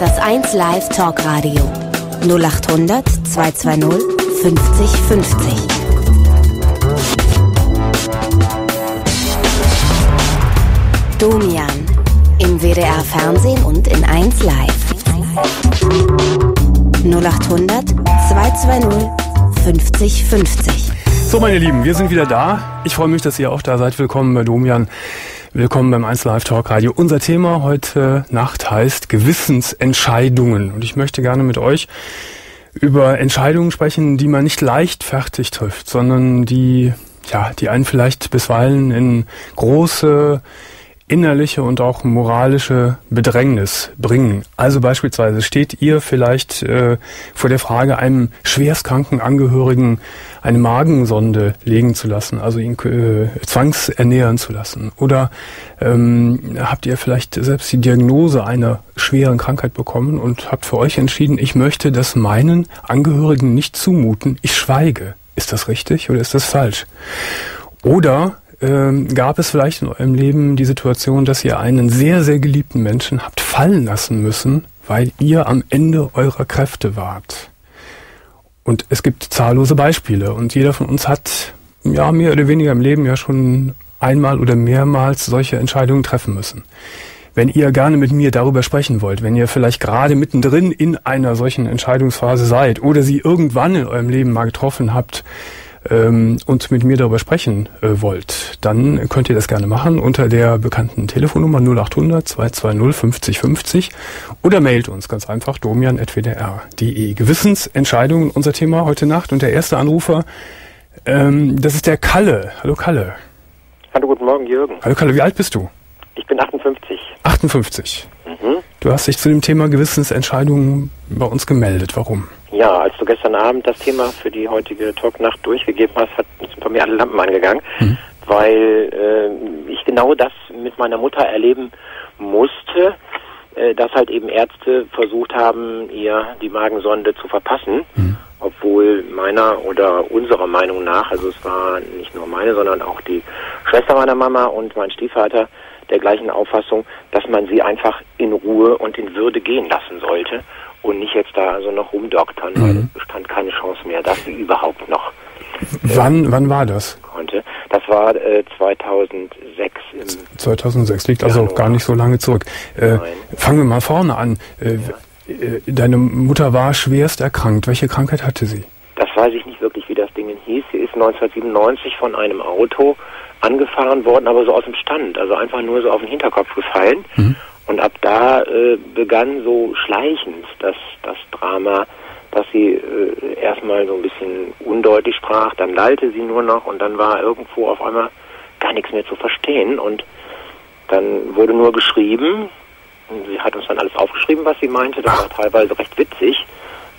Das 1 Live Talk Radio 0800 220 50 50. Domian im WDR Fernsehen und in 1 Live. 0800 220 50 50. So, meine Lieben, wir sind wieder da. Ich freue mich, dass ihr auch da seid. Willkommen bei Domian. Willkommen beim 1 Live Talk Radio. Unser Thema heute Nacht heißt Gewissensentscheidungen. Und ich möchte gerne mit euch über Entscheidungen sprechen, die man nicht leichtfertig trifft, sondern die, ja, die einen vielleicht bisweilen in große innerliche und auch moralische Bedrängnis bringen. Also beispielsweise steht ihr vielleicht äh, vor der Frage, einem schwerstkranken Angehörigen eine Magensonde legen zu lassen, also ihn äh, zwangsernähren zu lassen. Oder ähm, habt ihr vielleicht selbst die Diagnose einer schweren Krankheit bekommen und habt für euch entschieden, ich möchte das meinen Angehörigen nicht zumuten, ich schweige. Ist das richtig oder ist das falsch? Oder ähm, gab es vielleicht in eurem Leben die Situation, dass ihr einen sehr, sehr geliebten Menschen habt fallen lassen müssen, weil ihr am Ende eurer Kräfte wart. Und es gibt zahllose Beispiele und jeder von uns hat ja mehr oder weniger im Leben ja schon einmal oder mehrmals solche Entscheidungen treffen müssen. Wenn ihr gerne mit mir darüber sprechen wollt, wenn ihr vielleicht gerade mittendrin in einer solchen Entscheidungsphase seid oder sie irgendwann in eurem Leben mal getroffen habt, ähm, und mit mir darüber sprechen äh, wollt, dann könnt ihr das gerne machen unter der bekannten Telefonnummer 0800 220 50 50 oder mailt uns ganz einfach domian.wdr.de. Gewissensentscheidungen, unser Thema heute Nacht und der erste Anrufer, ähm, das ist der Kalle. Hallo Kalle. Hallo, guten Morgen, Jürgen. Hallo Kalle, wie alt bist du? Ich bin 58. 58. Du hast dich zu dem Thema Gewissensentscheidungen bei uns gemeldet. Warum? Ja, als du gestern Abend das Thema für die heutige Talknacht durchgegeben hast, hat, sind bei mir alle Lampen angegangen, mhm. weil äh, ich genau das mit meiner Mutter erleben musste, äh, dass halt eben Ärzte versucht haben, ihr die Magensonde zu verpassen, mhm. obwohl meiner oder unserer Meinung nach, also es war nicht nur meine, sondern auch die Schwester meiner Mama und mein Stiefvater der gleichen Auffassung, dass man sie einfach in Ruhe und in Würde gehen lassen sollte und nicht jetzt da also noch rumdoktern, mhm. weil es bestand keine Chance mehr, dass sie überhaupt noch. Wann, äh, wann war das? Konnte. Das war äh, 2006. 2006 liegt also gar nicht so lange zurück. Äh, fangen wir mal vorne an. Äh, ja. Äh, deine Mutter war schwerst erkrankt. Welche Krankheit hatte sie? Das weiß ich nicht wirklich, wie das Ding hieß. Sie ist 1997 von einem Auto angefahren worden, aber so aus dem Stand, also einfach nur so auf den Hinterkopf gefallen. Mhm. Und ab da äh, begann so schleichend das, das Drama, dass sie äh, erstmal so ein bisschen undeutlich sprach, dann lallte sie nur noch und dann war irgendwo auf einmal gar nichts mehr zu verstehen und dann wurde nur geschrieben. Sie hat uns dann alles aufgeschrieben, was sie meinte. Das war teilweise recht witzig,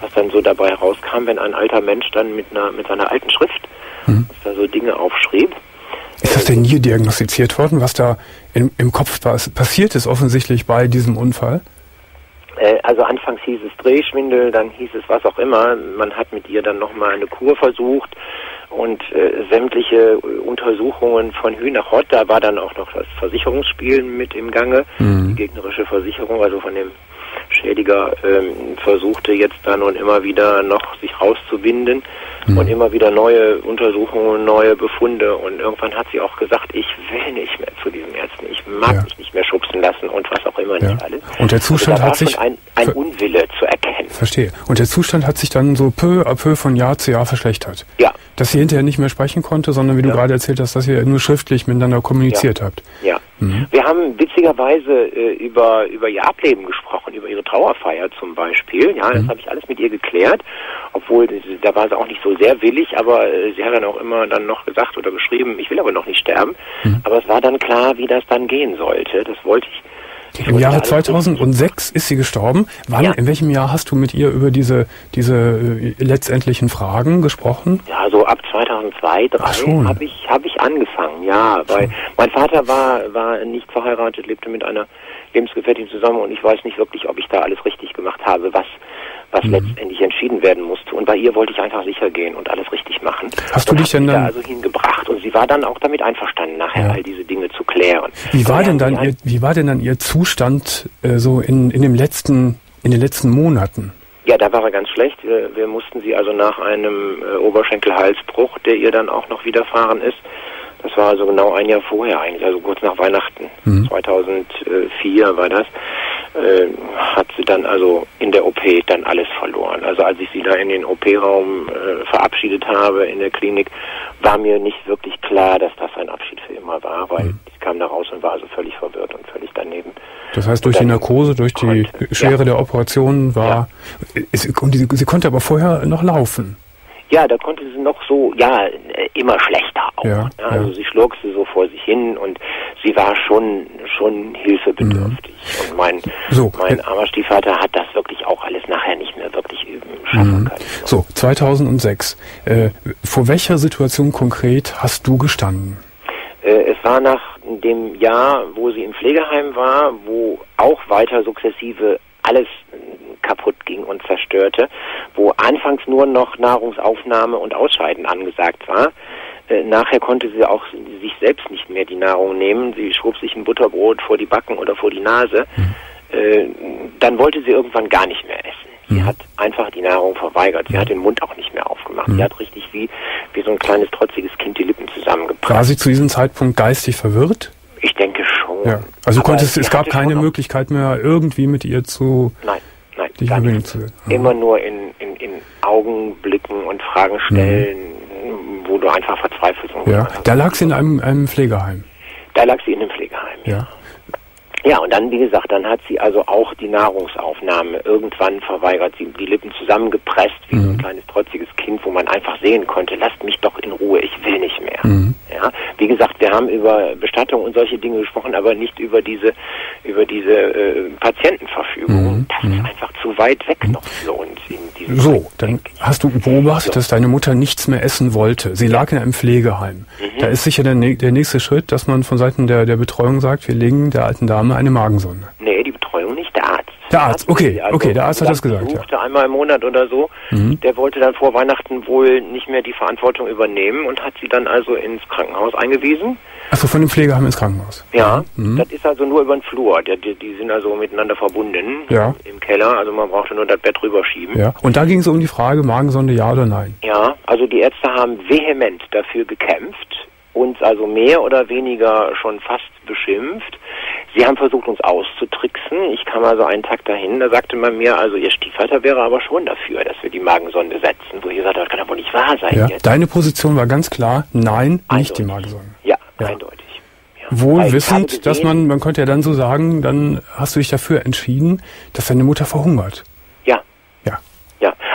was dann so dabei herauskam, wenn ein alter Mensch dann mit einer mit seiner alten Schrift mhm. da so Dinge aufschrieb. Ist das denn nie diagnostiziert worden, was da im, im Kopf passiert ist, offensichtlich bei diesem Unfall? Äh, also anfangs hieß es Drehschwindel, dann hieß es was auch immer. Man hat mit ihr dann nochmal eine Kur versucht und äh, sämtliche Untersuchungen von Hü nach Hott. Da war dann auch noch das Versicherungsspiel mit im Gange, mhm. die gegnerische Versicherung, also von dem Schädiger ähm, versuchte jetzt dann und immer wieder noch sich rauszuwinden mhm. und immer wieder neue Untersuchungen, neue Befunde und irgendwann hat sie auch gesagt, ich will nicht mehr zu diesen Ärzten, ich mag ja. mich nicht mehr schubsen lassen und was auch immer ja. nicht alles. Und der also Zustand also hat sich ein, ein Unwille zu erkennen. Verstehe. Und der Zustand hat sich dann so peu à peu von Jahr zu Jahr verschlechtert. Ja. Dass sie hinterher nicht mehr sprechen konnte, sondern wie ja. du gerade erzählt hast, dass ihr nur schriftlich miteinander kommuniziert habt. Ja. Mhm. Wir haben witzigerweise äh, über, über ihr Ableben gesprochen, über ihre Trauerfeier zum Beispiel. Ja, das mhm. habe ich alles mit ihr geklärt, obwohl da war sie auch nicht so sehr willig, aber äh, sie hat dann auch immer dann noch gesagt oder geschrieben, ich will aber noch nicht sterben. Mhm. Aber es war dann klar, wie das dann gehen sollte. Das wollte ich im Jahre 2006 ist sie gestorben. Wann, ja. in welchem Jahr hast du mit ihr über diese, diese äh, letztendlichen Fragen gesprochen? Ja, so ab 2002, 2003 habe ich, hab ich angefangen, ja. Weil mein Vater war, war nicht verheiratet, lebte mit einer Lebensgefährtin zusammen und ich weiß nicht wirklich, ob ich da alles richtig gemacht habe, was was mhm. letztendlich entschieden werden musste. Und bei ihr wollte ich einfach sicher gehen und alles richtig machen. Hast du dich denn dann da also hingebracht und sie war dann auch damit einverstanden, nachher ja. all diese Dinge zu klären. Wie war denn dann ihr, wie war denn dann ihr Zustand äh, so in in dem letzten in den letzten Monaten? Ja, da war er ganz schlecht. Wir, wir mussten sie also nach einem äh, Oberschenkelhalsbruch, der ihr dann auch noch widerfahren ist, das war also genau ein Jahr vorher eigentlich, also kurz nach Weihnachten, mhm. 2004 war das, äh, hat sie dann also in der OP dann alles verloren. Also als ich sie da in den OP-Raum äh, verabschiedet habe in der Klinik, war mir nicht wirklich klar, dass das ein Abschied für immer war, weil mhm. ich kam da raus und war also völlig verwirrt und völlig daneben. Das heißt, durch die Narkose, durch die konnte, Schwere ja. der Operation war, ja. sie, sie konnte aber vorher noch laufen. Ja, da konnte sie noch so, ja, äh, immer schlechter auch. Ja, ne? Also ja. sie schlurkste so vor sich hin und sie war schon schon hilfebedürftig. Mhm. Und mein, so, mein armer Stiefvater hat das wirklich auch alles nachher nicht mehr wirklich schaffen mhm. können. So, 2006. Äh, vor welcher Situation konkret hast du gestanden? Äh, es war nach dem Jahr, wo sie im Pflegeheim war, wo auch weiter sukzessive alles kaputt ging und zerstörte, wo anfangs nur noch Nahrungsaufnahme und Ausscheiden angesagt war. Äh, nachher konnte sie auch sich selbst nicht mehr die Nahrung nehmen. Sie schob sich ein Butterbrot vor die Backen oder vor die Nase. Mhm. Äh, dann wollte sie irgendwann gar nicht mehr essen. Sie mhm. hat einfach die Nahrung verweigert. Sie hat den Mund auch nicht mehr aufgemacht. Mhm. Sie hat richtig wie, wie so ein kleines trotziges Kind die Lippen zusammengepresst. War sie zu diesem Zeitpunkt geistig verwirrt? Ich denke schon. Ja. Also konntest, es gab keine Möglichkeit mehr, irgendwie mit ihr zu Nein dich verbringen zu. Ja. Immer nur in, in, in Augenblicken und Fragen stellen, mhm. wo du einfach verzweifelst. Ja, da lag sie in einem, einem Pflegeheim. Da lag sie in einem Pflegeheim. Ja. Ja, und dann, wie gesagt, dann hat sie also auch die Nahrungsaufnahme irgendwann verweigert. Sie die Lippen zusammengepresst, wie mhm. ein kleines trotziges Kind, wo man einfach sehen konnte, lasst mich doch in Ruhe, ich will nicht mehr. Mhm. Ja, wie gesagt, wir haben über Bestattung und solche Dinge gesprochen, aber nicht über diese, über diese äh, Patientenverfügung. Mhm. Das ist mhm. einfach zu weit weg noch für uns. In so, Zeit, dann hast du beobachtet, so. dass deine Mutter nichts mehr essen wollte. Sie lag in einem Pflegeheim. Mhm. Da ist sicher der, der nächste Schritt, dass man von Seiten der, der Betreuung sagt, wir legen der alten Dame Dame eine Magensonde? Nee, die Betreuung nicht, der Arzt. Der Arzt, okay, also okay, der Arzt hat das gesagt. Ja. einmal im Monat oder so. Mhm. Der wollte dann vor Weihnachten wohl nicht mehr die Verantwortung übernehmen und hat sie dann also ins Krankenhaus eingewiesen. Achso, von dem Pflegeheim ins Krankenhaus. Ja, mhm. das ist also nur über den Flur. Die, die, die, sind also miteinander verbunden ja. im Keller. Also man brauchte nur das Bett rüberschieben. Ja. Und da ging es um die Frage, Magensonde ja oder nein? Ja, also die Ärzte haben vehement dafür gekämpft, uns also mehr oder weniger schon fast beschimpft. Sie haben versucht, uns auszutricksen. Ich kam also einen Tag dahin, da sagte man mir, also Ihr Stiefvater wäre aber schon dafür, dass wir die Magensonde setzen. Wo ich gesagt habe, das kann doch wohl nicht wahr sein. Ja, jetzt. Deine Position war ganz klar, nein, eindeutig. nicht die Magensonde. Ja, ja. eindeutig. Ja. Wohl wissend, dass man, man könnte ja dann so sagen, dann hast du dich dafür entschieden, dass deine Mutter verhungert.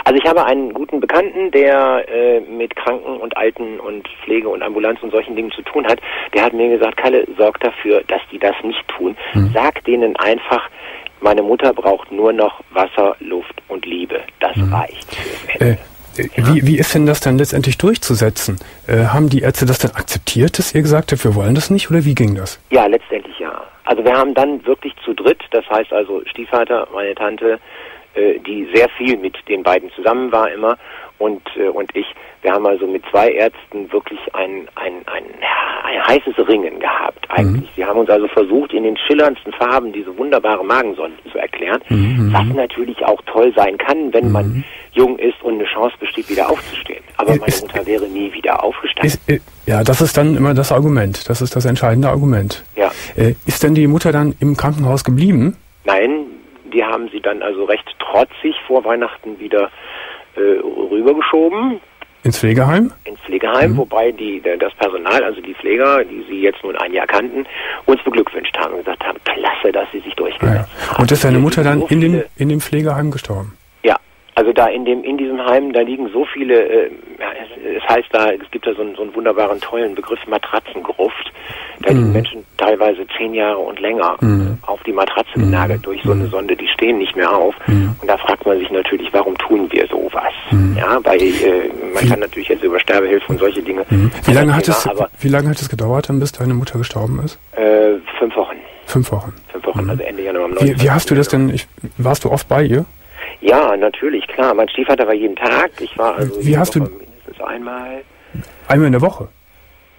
Ja, also ich habe einen guten Bekannten, der äh, mit Kranken und Alten und Pflege und Ambulanz und solchen Dingen zu tun hat. Der hat mir gesagt, Kalle, sorg dafür, dass die das nicht tun. Mhm. Sag denen einfach, meine Mutter braucht nur noch Wasser, Luft und Liebe. Das mhm. reicht. Äh, äh, wie, wie ist denn das dann letztendlich durchzusetzen? Äh, haben die Ärzte das dann akzeptiert, dass ihr gesagt habt, wir wollen das nicht oder wie ging das? Ja, letztendlich ja. Also wir haben dann wirklich zu dritt, das heißt also Stiefvater, meine Tante, äh, die sehr viel mit den beiden zusammen war immer und äh, und ich. Wir haben also mit zwei Ärzten wirklich ein ein ein, ein heißes Ringen gehabt eigentlich. Mhm. Sie haben uns also versucht in den schillerndsten Farben diese wunderbare Magensonde zu erklären, mhm. was natürlich auch toll sein kann, wenn mhm. man jung ist und eine Chance besteht, wieder aufzustehen. Aber meine ist, Mutter wäre nie wieder aufgestanden. Ist, äh, ja, das ist dann immer das Argument. Das ist das entscheidende Argument. Ja. Äh, ist denn die Mutter dann im Krankenhaus geblieben? Nein, die haben sie dann also recht trotzig vor Weihnachten wieder äh, rübergeschoben. Ins Pflegeheim? Ins Pflegeheim, mhm. wobei die, das Personal, also die Pfleger, die sie jetzt nun ein Jahr kannten, uns beglückwünscht haben und gesagt haben, klasse, dass sie sich durchgesetzt ja. Und ist deine Mutter dann in, dem, in dem Pflegeheim gestorben? Also da in dem in diesem Heim, da liegen so viele, äh, es, es, heißt da, es gibt da so einen, so einen wunderbaren tollen Begriff Matratzengruft. Da liegen mhm. Menschen teilweise zehn Jahre und länger mhm. auf die Matratze mhm. genagelt durch so eine mhm. Sonde, die stehen nicht mehr auf. Mhm. Und da fragt man sich natürlich, warum tun wir sowas? Mhm. Ja, weil äh, man kann natürlich jetzt über Sterbehilfe und solche Dinge. Wie lange hat es, wie lange hat es gedauert, dann bis deine Mutter gestorben ist? Äh, fünf Wochen. Fünf Wochen. Fünf Wochen, also Ende Januar. Wie, wie hast du das denn? Ich, warst du oft bei ihr? Ja, natürlich, klar. Mein Stiefvater war jeden Tag. Ich war also wie hast Woche du mindestens einmal. Einmal in der Woche?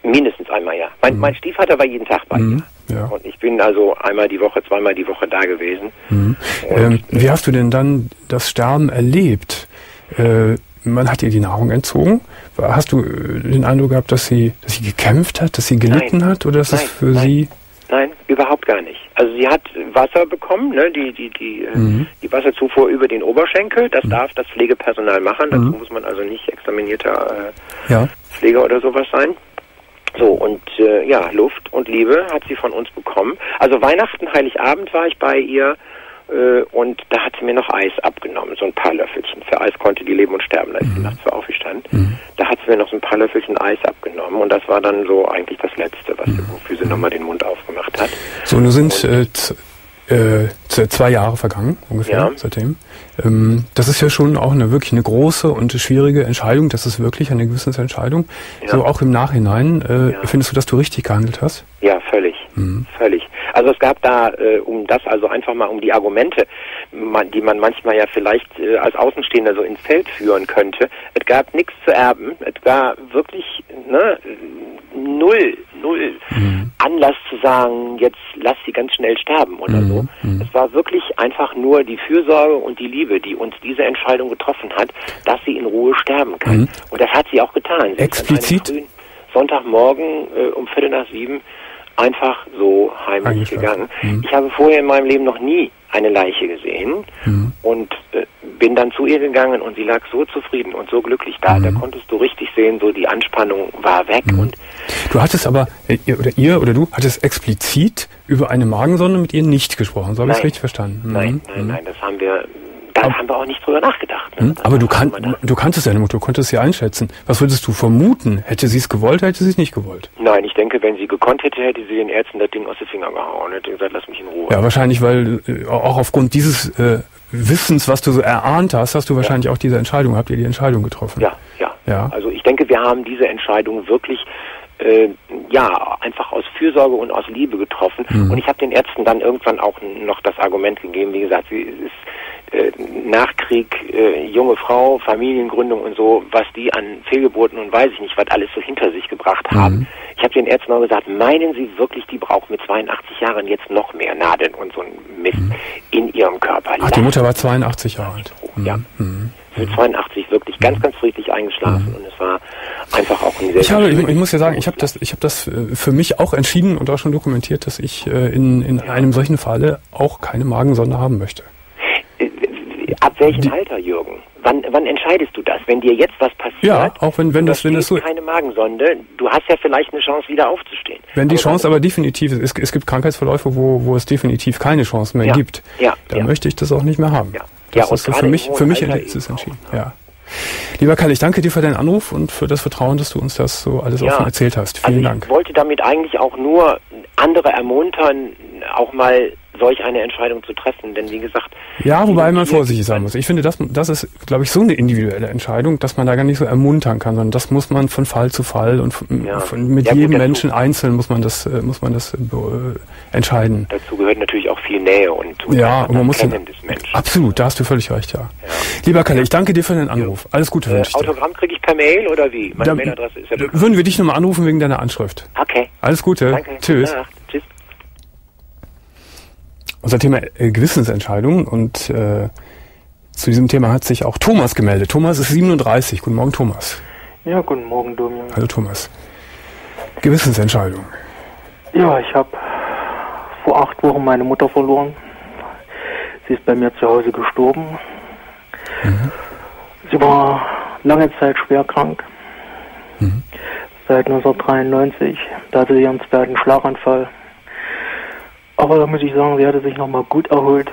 Mindestens einmal, ja. Mein, mhm. mein Stiefvater war jeden Tag bei mhm. Ja. Und ich bin also einmal die Woche, zweimal die Woche da gewesen. Mhm. Ähm, wie hast du denn dann das Sterben erlebt? Äh, man hat ihr die Nahrung entzogen. Hast du äh, den Eindruck gehabt, dass sie, dass sie gekämpft hat, dass sie gelitten Nein. hat oder es Nein, für nein. sie Nein, überhaupt gar nicht. Also sie hat Wasser bekommen, ne, die, die, die, äh, Mhm. die Wasserzufuhr über den Oberschenkel. Das darf das Pflegepersonal machen. Dazu Mhm. muss man also nicht examinierter äh, ja Pfleger oder sowas sein. So, und äh, ja, Luft und Liebe hat sie von uns bekommen. Also Weihnachten, Heiligabend war ich bei ihr und da hat sie mir noch Eis abgenommen, so ein paar Löffelchen. Für Eis konnte die leben und sterben, da ist sie nachts für aufgestanden. Da hat sie mir noch so ein paar Löffelchen Eis abgenommen und das war dann so eigentlich das Letzte, was sie, wofür sie nochmal den Mund aufgemacht hat. So, nun sind äh, äh, zwei Jahre vergangen, ungefähr, Ja. seitdem. Ähm, das ist ja schon auch eine wirklich eine große und schwierige Entscheidung. Das ist wirklich eine Gewissensentscheidung. Ja. So auch im Nachhinein. Äh, Ja. Findest du, dass du richtig gehandelt hast? Ja, völlig. Völlig. Also es gab da, äh, um das also einfach mal um die Argumente, man, die man manchmal ja vielleicht äh, als Außenstehender so ins Feld führen könnte. Es gab nichts zu erben. Es war wirklich ne, null, null Anlass zu sagen, jetzt lass sie ganz schnell sterben oder so. Es war wirklich einfach nur die Fürsorge und die Liebe, die uns diese Entscheidung getroffen hat, dass sie in Ruhe sterben kann. Und das hat sie auch getan. Sie Explizit? Sonntagmorgen äh, um Viertel nach sieben einfach so heimlich gegangen. Ich habe vorher in meinem Leben noch nie eine Leiche gesehen und äh, bin dann zu ihr gegangen und sie lag so zufrieden und so glücklich da. Da konntest du richtig sehen, so die Anspannung war weg und Du hattest aber, äh, ihr oder ihr oder du, hattest explizit über eine Magensonde mit ihr nicht gesprochen. So habe ich es Nein. richtig verstanden. Mhm. nein, nein, nein, das haben wir, da haben wir auch nicht drüber nachgedacht. Ne? Mhm. Aber du, Das kan haben wir da- du kanntest deine Mutter, du konntest sie einschätzen. Was würdest du vermuten? Hätte sie es gewollt, hätte sie es nicht gewollt? Nein, ich denke, wenn sie gekonnt hätte, hätte sie den Ärzten das Ding aus den Fingern gehauen. Hätte gesagt, lass mich in Ruhe. Ja, wahrscheinlich, weil äh, auch aufgrund dieses äh, Wissens, was du so erahnt hast, hast du wahrscheinlich auch diese Entscheidung, habt ihr die Entscheidung getroffen. Ja, ja. Ja. Also ich denke, wir haben diese Entscheidung wirklich äh, ja einfach aus Fürsorge und aus Liebe getroffen. Mhm. Und ich habe den Ärzten dann irgendwann auch noch das Argument gegeben. Wie gesagt, sie ist äh, Nachkrieg, äh, junge Frau, Familiengründung und so, was die an Fehlgeburten und weiß ich nicht, was alles so hinter sich gebracht Mhm. haben. Ich habe den Ärzten auch gesagt, meinen Sie wirklich, die braucht mit 82 Jahren jetzt noch mehr Nadeln und so ein Mist in ihrem Körper? Mhm. Ach, die Mutter war Sie 82 Jahre alt. Mhm. ja. Sie ist 82 wirklich ganz, ganz friedlich eingeschlafen und es war einfach auch ein sehr, Ich, habe, ich, ich muss ja sagen, ich habe das, ich habe das äh, für mich auch entschieden und auch schon dokumentiert, dass ich äh, in, in einem solchen Falle auch keine Magensonde haben möchte. Ab welchem Die- Alter, Jürgen? Wann, wann entscheidest du das? Wenn dir jetzt was passiert? Ja, auch wenn- wenn das- wenn das so- keine Magensonde, du hast ja vielleicht eine Chance, wieder aufzustehen. Wenn die Aber Chance aber definitiv ist, es, es gibt Krankheitsverläufe, wo, wo es definitiv keine Chance mehr Ja, gibt, ja, dann ja. möchte ich das auch nicht mehr haben. Ja. Das Ja, ist so für mich, für mich Alter ist es eben entschieden. auch, Ja. Lieber Karl, ich danke dir für deinen Anruf und für das Vertrauen, dass du uns das so alles Ja. offen erzählt hast. Vielen also Dank. Ich wollte damit eigentlich auch nur andere ermuntern, auch mal solch eine Entscheidung zu treffen, denn wie gesagt, Ja, wobei man vorsichtig sein muss. Ich finde, das, das ist, glaube ich, so eine individuelle Entscheidung, dass man da gar nicht so ermuntern kann, sondern das muss man von Fall zu Fall und von, Ja. von, mit Ja, gut, jedem dazu- Menschen einzeln muss man das, äh, muss man das äh, äh, entscheiden. dazu gehört natürlich auch viel Nähe und, und Ja, und man muss Kennen des Menschen. absolut, da hast du völlig recht, ja. Lieber Kalle, ich danke dir für den Anruf. Alles Gute Äh, wünsche dir. Autogramm kriege ich per Mail oder wie? Meine Da- Mailadresse ist ja bekannt. Würden wir dich nochmal anrufen wegen deiner Anschrift. Okay. Alles Gute. Danke. Tschüss. Unser Thema äh, Gewissensentscheidung und äh, zu diesem Thema hat sich auch Thomas gemeldet. Thomas ist 37. Guten Morgen, Thomas. Ja, guten Morgen, Domian. Hallo, Thomas. Gewissensentscheidung. Ja, ich habe vor acht Wochen meine Mutter verloren. Sie ist bei mir zu Hause gestorben. Sie war lange Zeit schwer krank. Seit 1993. Da hatte sie ihren zweiten Schlaganfall. Aber da muss ich sagen, sie hatte sich nochmal gut erholt.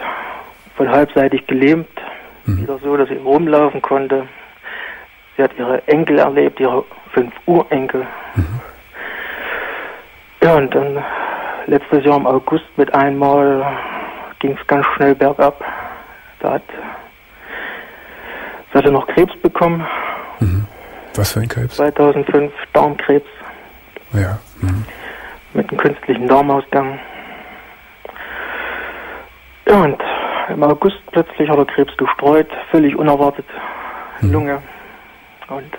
Von halbseitig gelähmt. Wieder so, dass sie rumlaufen konnte. Sie hat ihre Enkel erlebt, ihre fünf Urenkel. Ja, und dann letztes Jahr im August mit einmal ging es ganz schnell bergab. Da hat sie hatte noch Krebs bekommen, Was für ein Krebs? 2005 Darmkrebs Ja. Mhm. mit einem künstlichen Darmausgang. Ja, und im August plötzlich hat er Krebs gestreut, völlig unerwartet. Lunge und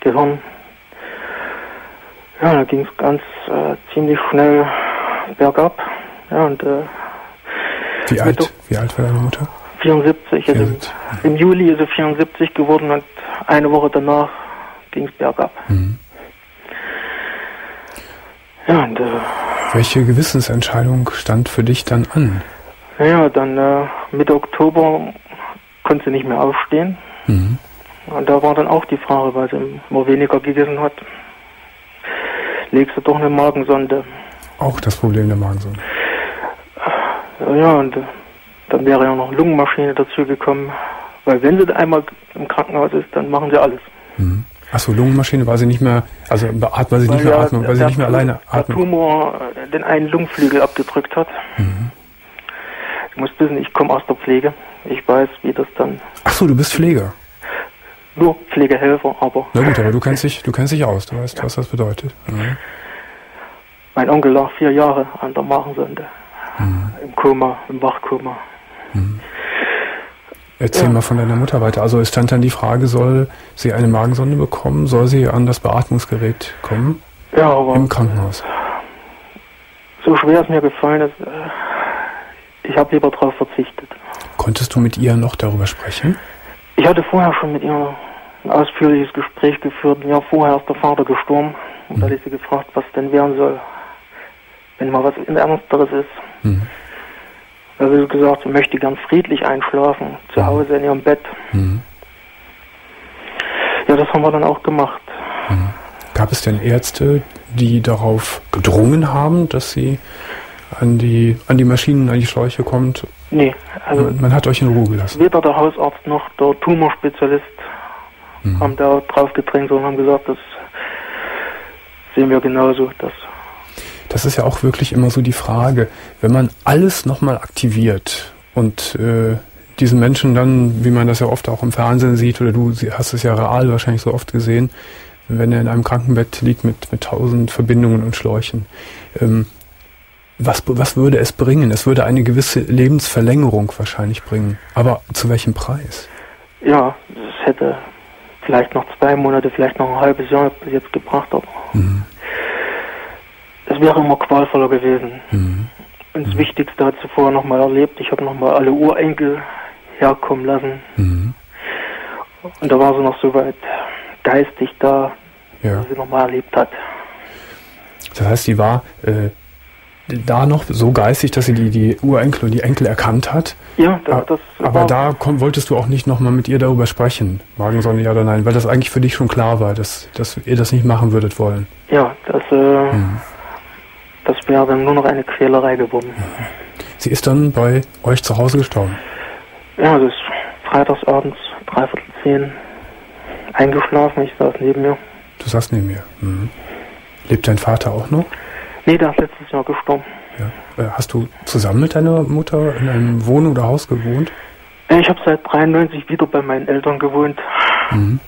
Gehirn. Ja, da ging es ganz äh, ziemlich schnell bergab. Ja, und äh, wie alt, wie alt war deine Mutter? 74. 74. Also im, Im Juli ist sie 74 geworden und eine Woche danach ging es bergab. Mhm. Ja, und, äh, Welche Gewissensentscheidung stand für dich dann an? Ja, dann äh, Mitte Oktober konnte sie nicht mehr aufstehen. Mhm. Und da war dann auch die Frage, weil sie immer weniger gegessen hat, legst du doch eine Magensonde. Auch das Problem der Magensonde. Ja, und äh, dann wäre ja noch Lungenmaschine dazu gekommen. Weil wenn sie einmal im Krankenhaus ist, dann machen sie alles. Mhm. Achso, Lungenmaschine war sie nicht mehr, also weil sie weil nicht mehr ja, atmen, weil sie nicht mehr alleine atmen. Der Tumor äh, den einen Lungenflügel abgedrückt hat. Mhm. Du musst wissen, ich komme aus der Pflege. Ich weiß, wie das dann. Achso, du bist Pfleger. Nur Pflegehelfer, aber. Na gut, aber du kennst dich, du kennst dich aus, du weißt, ja. was das bedeutet. Mhm. Mein Onkel lag vier Jahre an der Magensonde. Mhm. Im Koma, im Wachkoma. Mhm. Erzähl ja. mal von deiner Mutter weiter. Also es stand dann die Frage, soll sie eine Magensonde bekommen? Soll sie an das Beatmungsgerät kommen? Ja, aber. Im Krankenhaus. So schwer es mir gefallen ist, äh, ich habe lieber darauf verzichtet. Konntest du mit ihr noch darüber sprechen? Ich hatte vorher schon mit ihr ein ausführliches Gespräch geführt. Ein Jahr vorher ist der Vater gestorben. Und mhm. da hatte ich sie gefragt, was denn werden soll, wenn mal was Ernsteres ist. Mhm. Da hat sie gesagt, sie möchte ganz friedlich einschlafen, zu mhm. Hause in ihrem Bett. Mhm. Ja, das haben wir dann auch gemacht. Mhm. Gab es denn Ärzte, die darauf gedrungen haben, dass sie an die, an die Maschinen, an die Schläuche kommt? Nee, also. Man, man hat euch in Ruhe gelassen. Weder der Hausarzt noch der Tumorspezialist mhm. haben da drauf gedrängt, sondern haben gesagt, das sehen wir genauso. Dass das ist ja auch wirklich immer so die Frage, wenn man alles nochmal aktiviert und äh, diesen Menschen dann, wie man das ja oft auch im Fernsehen sieht, oder du hast es ja real wahrscheinlich so oft gesehen, wenn er in einem Krankenbett liegt mit, mit tausend Verbindungen und Schläuchen. Ähm, was, was würde es bringen? Es würde eine gewisse Lebensverlängerung wahrscheinlich bringen. Aber zu welchem Preis? Ja, es hätte vielleicht noch zwei Monate, vielleicht noch ein halbes Jahr bis jetzt gebracht, aber mhm. es wäre immer qualvoller gewesen. Mhm. Und das mhm. Wichtigste hat sie vorher nochmal erlebt. Ich habe nochmal alle Urenkel herkommen lassen. Mhm. Und da war sie noch so weit geistig da, ja. dass sie nochmal erlebt hat. Das heißt, sie war äh, da noch so geistig, dass sie die, die Urenkel und die Enkel erkannt hat. Ja, da, das Aber da komm, wolltest du auch nicht nochmal mit ihr darüber sprechen, Magensonne ja oder nein, weil das eigentlich für dich schon klar war, dass, dass ihr das nicht machen würdet wollen. Ja, das, äh, hm. das wäre dann nur noch eine Quälerei geworden. Sie ist dann bei euch zu Hause gestorben? Ja, das ist freitagsabends, dreiviertel zehn, eingeschlafen, ich saß neben mir. Du saßt neben mir. Mhm. Lebt dein Vater auch noch? Nee, der ist letztes Jahr gestorben. Ja. Äh, hast du zusammen mit deiner Mutter in einem Wohn- oder Haus gewohnt? Äh, ich habe seit 93 wieder bei meinen Eltern gewohnt. Mhm.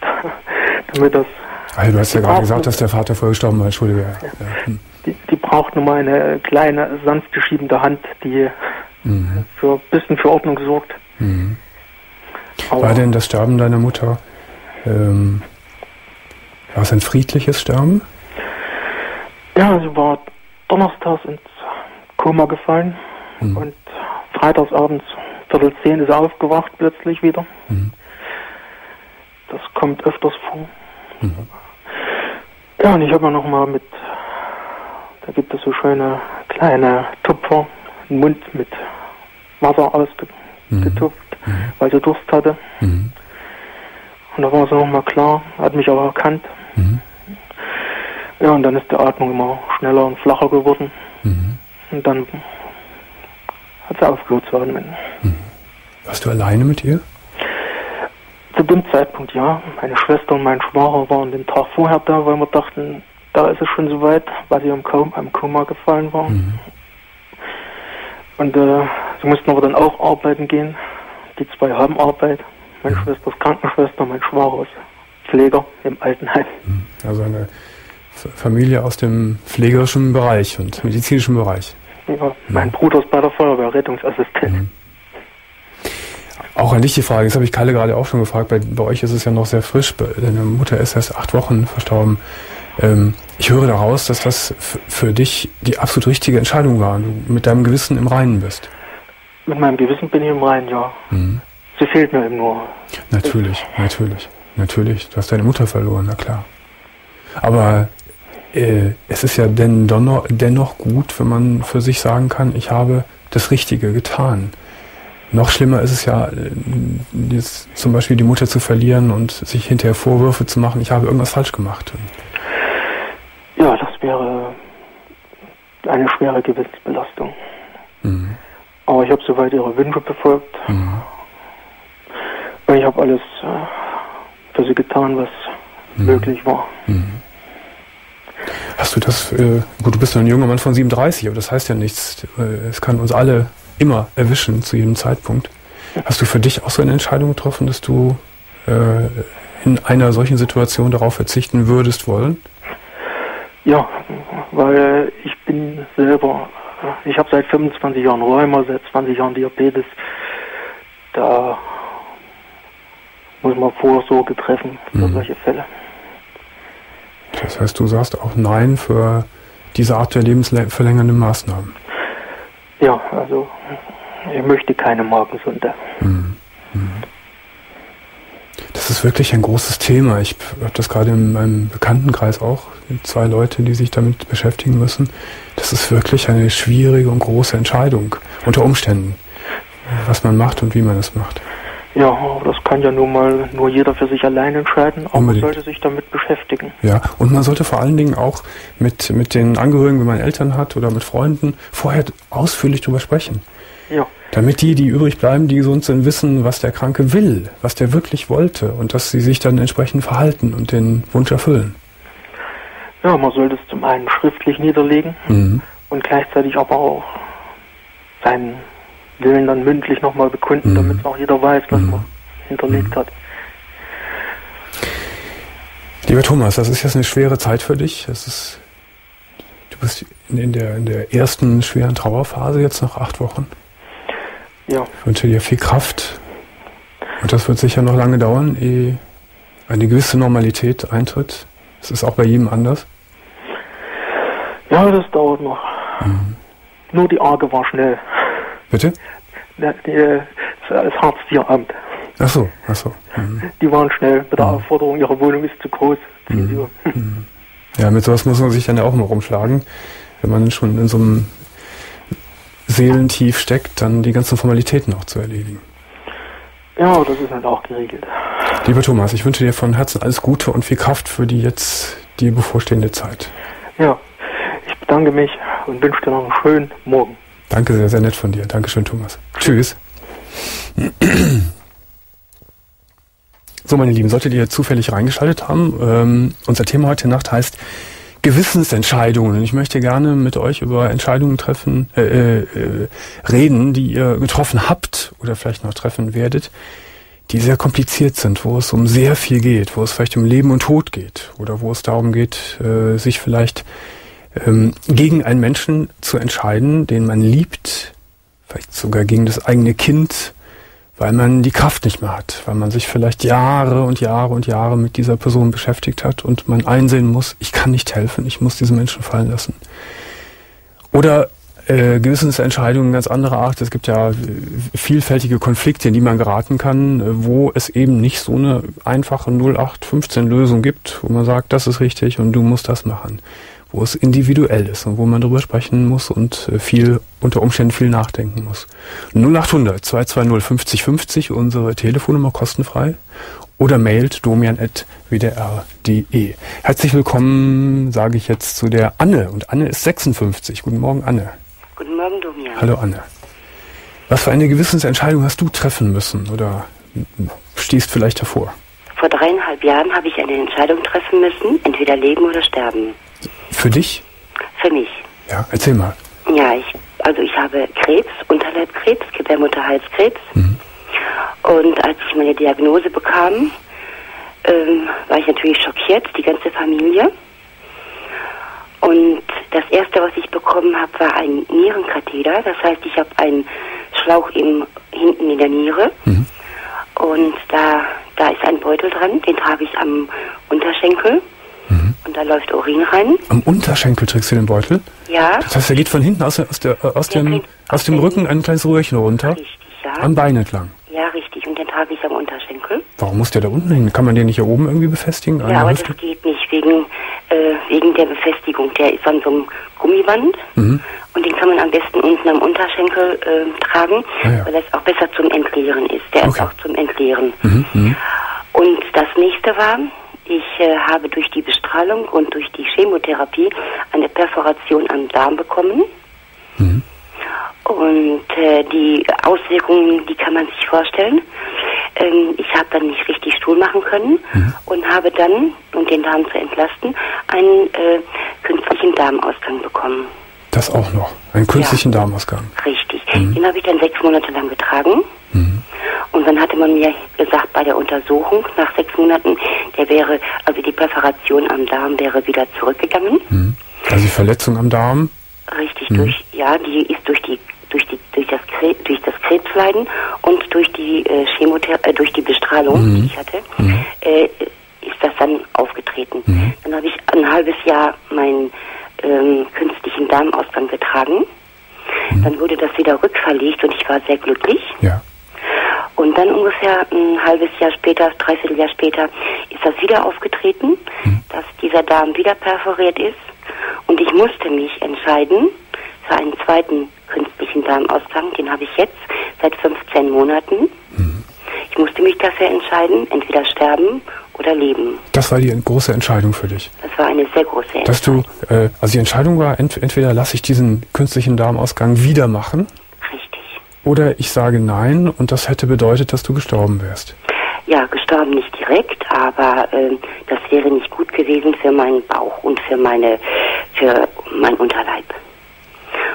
Damit das. Also du hast ja gerade gesagt, dass der Vater vorher gestorben war. Entschuldige. Ja. Ja. Hm. Die, die braucht nur mal eine kleine, sanft geschiebene Hand, die mhm. für ein bisschen für Ordnung sorgt. Mhm. War denn das Sterben deiner Mutter ähm, war es ein friedliches Sterben? Ja, sie war donnerstags ins Koma gefallen mhm. und freitagsabends, Viertel zehn, ist er aufgewacht plötzlich wieder. Mhm. Das kommt öfters vor. Mhm. Ja, und ich habe ja nochmal mit, da gibt es so schöne kleine Tupfer, einen Mund mit Wasser ausgetupft, mhm. mhm. weil sie Durst hatte. Mhm. Und da war sie nochmal klar, hat mich aber erkannt. Ja, und dann ist die Atmung immer schneller und flacher geworden. Mhm. Und dann hat sie aufgehört zu atmen. Mhm. Warst du alleine mit ihr? Zu dem Zeitpunkt ja. Meine Schwester und mein Schwager waren den Tag vorher da, weil wir dachten, da ist es schon soweit, weil sie am, Koma, am Koma gefallen war. Mhm. Und äh, sie mussten aber dann auch arbeiten gehen. Die zwei haben Arbeit. Meine mhm. Schwester ist Krankenschwester, mein Schwager ist Pfleger im Altenheim. Mhm. Also eine Familie aus dem pflegerischen Bereich und medizinischen Bereich. Ja, mein ja. Bruder ist bei der Feuerwehr Rettungsassistent. Mhm. Auch an dich die Frage, das habe ich Kalle gerade auch schon gefragt, bei, bei euch ist es ja noch sehr frisch, deine Mutter ist erst acht Wochen verstorben. Ähm, ich höre daraus, dass das für dich die absolut richtige Entscheidung war. Du mit deinem Gewissen im Reinen bist. Mit meinem Gewissen bin ich im Reinen, ja. Mhm. Sie fehlt mir eben nur. Natürlich, natürlich, natürlich. Du hast deine Mutter verloren, na klar. Aber äh, es ist ja denn dennoch, dennoch gut, wenn man für sich sagen kann, ich habe das Richtige getan. Noch schlimmer ist es ja, äh, jetzt zum Beispiel die Mutter zu verlieren und sich hinterher Vorwürfe zu machen, ich habe irgendwas falsch gemacht. Ja, das wäre eine schwere Gewissensbelastung. Mhm. Aber ich habe soweit ihre Wünsche befolgt. Mhm. Und ich habe alles äh, für sie getan, was mhm. möglich war. Mhm. Du das, äh, gut, du bist ein junger Mann von 37, aber das heißt ja nichts. Äh, es kann uns alle immer erwischen zu jedem Zeitpunkt. Hast du für dich auch so eine Entscheidung getroffen, dass du äh, in einer solchen Situation darauf verzichten würdest wollen? Ja, weil ich bin selber, ich habe seit 25 Jahren Rheuma, seit 20 Jahren Diabetes. Da muss man Vorsorge treffen für mhm. solche Fälle. Das heißt, du sagst auch Nein für diese Art der lebensverlängernden Maßnahmen. Ja, also ich möchte keine Markensünde. Mhm. Mhm. Das ist wirklich ein großes Thema. Ich habe das gerade in meinem Bekanntenkreis auch, zwei Leute, die sich damit beschäftigen müssen. Das ist wirklich eine schwierige und große Entscheidung unter Umständen, was man macht und wie man es macht. Ja, aber das kann ja nur mal nur jeder für sich allein entscheiden, aber man sollte sich damit beschäftigen. Ja, und man sollte vor allen Dingen auch mit, mit den Angehörigen, wenn man Eltern hat oder mit Freunden, vorher ausführlich drüber sprechen. Ja. Damit die, die übrig bleiben, die gesund sind, wissen, was der Kranke will, was der wirklich wollte und dass sie sich dann entsprechend verhalten und den Wunsch erfüllen. Ja, man sollte es zum einen schriftlich niederlegen mhm. und gleichzeitig aber auch seinen Willen dann mündlich nochmal bekunden, mhm. damit auch jeder weiß, was mhm. man hinterlegt mhm. hat. Lieber Thomas, das ist jetzt eine schwere Zeit für dich. Es ist, du bist in der, in der ersten schweren Trauerphase jetzt nach acht Wochen. Ja. Ich wünsche dir viel Kraft. Und das wird sicher noch lange dauern, ehe eine gewisse Normalität eintritt. Es ist auch bei jedem anders. Ja, das dauert noch. Mhm. Nur die Arge war schnell. Bitte? Das, das Hartz-IV-Amt. Ach so, ach so. Mhm. Die waren schnell mit der mhm. Aufforderung, ihre Wohnung ist zu groß. Mhm. Ja, mit sowas muss man sich dann ja auch mal rumschlagen. Wenn man schon in so einem Seelentief steckt, dann die ganzen Formalitäten auch zu erledigen. Ja, das ist halt auch geregelt. Lieber Thomas, ich wünsche dir von Herzen alles Gute und viel Kraft für die jetzt die bevorstehende Zeit. Ja, ich bedanke mich und wünsche dir noch einen schönen Morgen. Danke sehr, sehr nett von dir. Dankeschön, Thomas. Tschüss. So, meine Lieben, solltet ihr zufällig reingeschaltet haben, ähm, unser Thema heute Nacht heißt Gewissensentscheidungen. Ich möchte gerne mit euch über Entscheidungen treffen, äh, äh, äh, reden, die ihr getroffen habt oder vielleicht noch treffen werdet, die sehr kompliziert sind, wo es um sehr viel geht, wo es vielleicht um Leben und Tod geht oder wo es darum geht, äh, sich vielleicht ähm, gegen einen Menschen zu entscheiden, den man liebt, vielleicht sogar gegen das eigene Kind, weil man die Kraft nicht mehr hat, weil man sich vielleicht Jahre und Jahre und Jahre mit dieser Person beschäftigt hat und man einsehen muss, ich kann nicht helfen, ich muss diesen Menschen fallen lassen. Oder äh, Gewissensentscheidungen ganz anderer Art. Es gibt ja äh, vielfältige Konflikte, in die man geraten kann, äh, wo es eben nicht so eine einfache 0815-Lösung gibt, wo man sagt, das ist richtig und du musst das machen wo es individuell ist und wo man drüber sprechen muss und äh, viel, unter Umständen viel nachdenken muss. 0800 220 50 50, unsere Telefonnummer kostenfrei oder mailt domian.wdr.de. Herzlich willkommen, sage ich jetzt zu der Anne. Und Anne ist 56. Guten Morgen, Anne. Guten Morgen, Domian. Hallo, Anne. Was für eine Gewissensentscheidung hast du treffen müssen oder stehst vielleicht davor? Vor dreieinhalb Jahren habe ich eine Entscheidung treffen müssen, entweder leben oder sterben. Für dich? Für mich. Ja, erzähl mal. Ja, ich, also ich habe Krebs, Unterleibkrebs, Gebärmutterhalskrebs. Mhm. Und als ich meine Diagnose bekam, ähm, war ich natürlich schockiert, die ganze Familie. Und das erste, was ich bekommen habe, war ein Nierenkatheter. Das heißt, ich habe einen Schlauch im, hinten in der Niere. Mhm. Und da, da ist ein Beutel dran, den trage ich am Unterschenkel. Und da läuft Urin rein. Am Unterschenkel trägst du den Beutel? Ja. Das heißt, er geht von hinten aus, aus, der, äh, aus, Der dem, geht aus dem Rücken ein kleines Röhrchen runter, Richtig, ja. am Bein entlang. Ja, richtig. Und den trage ich am Unterschenkel. Warum muss der da unten hin? Kann man den nicht hier oben irgendwie befestigen? Ja, aber Hüfte? das geht nicht wegen, äh, wegen der Befestigung. Der ist an so einem Gummiband Mhm. und den kann man am besten unten am Unterschenkel äh, tragen, Ah, ja. weil das auch besser zum Entleeren ist. Der Okay. ist auch zum Entleeren. Mhm, mhm. Und das nächste war, ich äh, habe durch die Bestrahlung und durch die Chemotherapie eine Perforation am Darm bekommen. Mhm. Und äh, die Auswirkungen, die kann man sich vorstellen. Ähm, ich habe dann nicht richtig Stuhl machen können Mhm. und habe dann, um den Darm zu entlasten, einen äh, künstlichen Darmausgang bekommen. Das auch noch. Einen künstlichen Darmausgang. Richtig. Mhm. Den habe ich dann sechs Monate lang getragen. Und dann hatte man mir gesagt, bei der Untersuchung nach sechs Monaten, der wäre, also die Perforation am Darm wäre wieder zurückgegangen. Mhm. Also die Verletzung am Darm. Richtig durch, ja, die ist durch die durch die durch das Kre durch das Krebsleiden und durch die äh, Chemother äh, durch die Bestrahlung, die ich hatte, äh, ist das dann aufgetreten. Dann habe ich ein halbes Jahr meinen ähm, künstlichen Darmausgang getragen. Dann wurde das wieder rückverlegt und ich war sehr glücklich. Ja. Und dann ungefähr ein halbes Jahr später, dreiviertel Jahr später, ist das wieder aufgetreten, dass dieser Darm wieder perforiert ist. Und ich musste mich entscheiden für einen zweiten künstlichen Darmausgang. Den habe ich jetzt seit 15 Monaten. Ich musste mich dafür entscheiden, entweder sterben oder leben. Das war die große Entscheidung für dich. Das war eine sehr große Entscheidung. Dass du, äh, also die Entscheidung war, ent entweder lasse ich diesen künstlichen Darmausgang wieder machen. Oder ich sage nein und das hätte bedeutet, dass du gestorben wärst. Ja, gestorben nicht direkt, aber ähm, das wäre nicht gut gewesen für meinen Bauch und für meine, für mein Unterleib.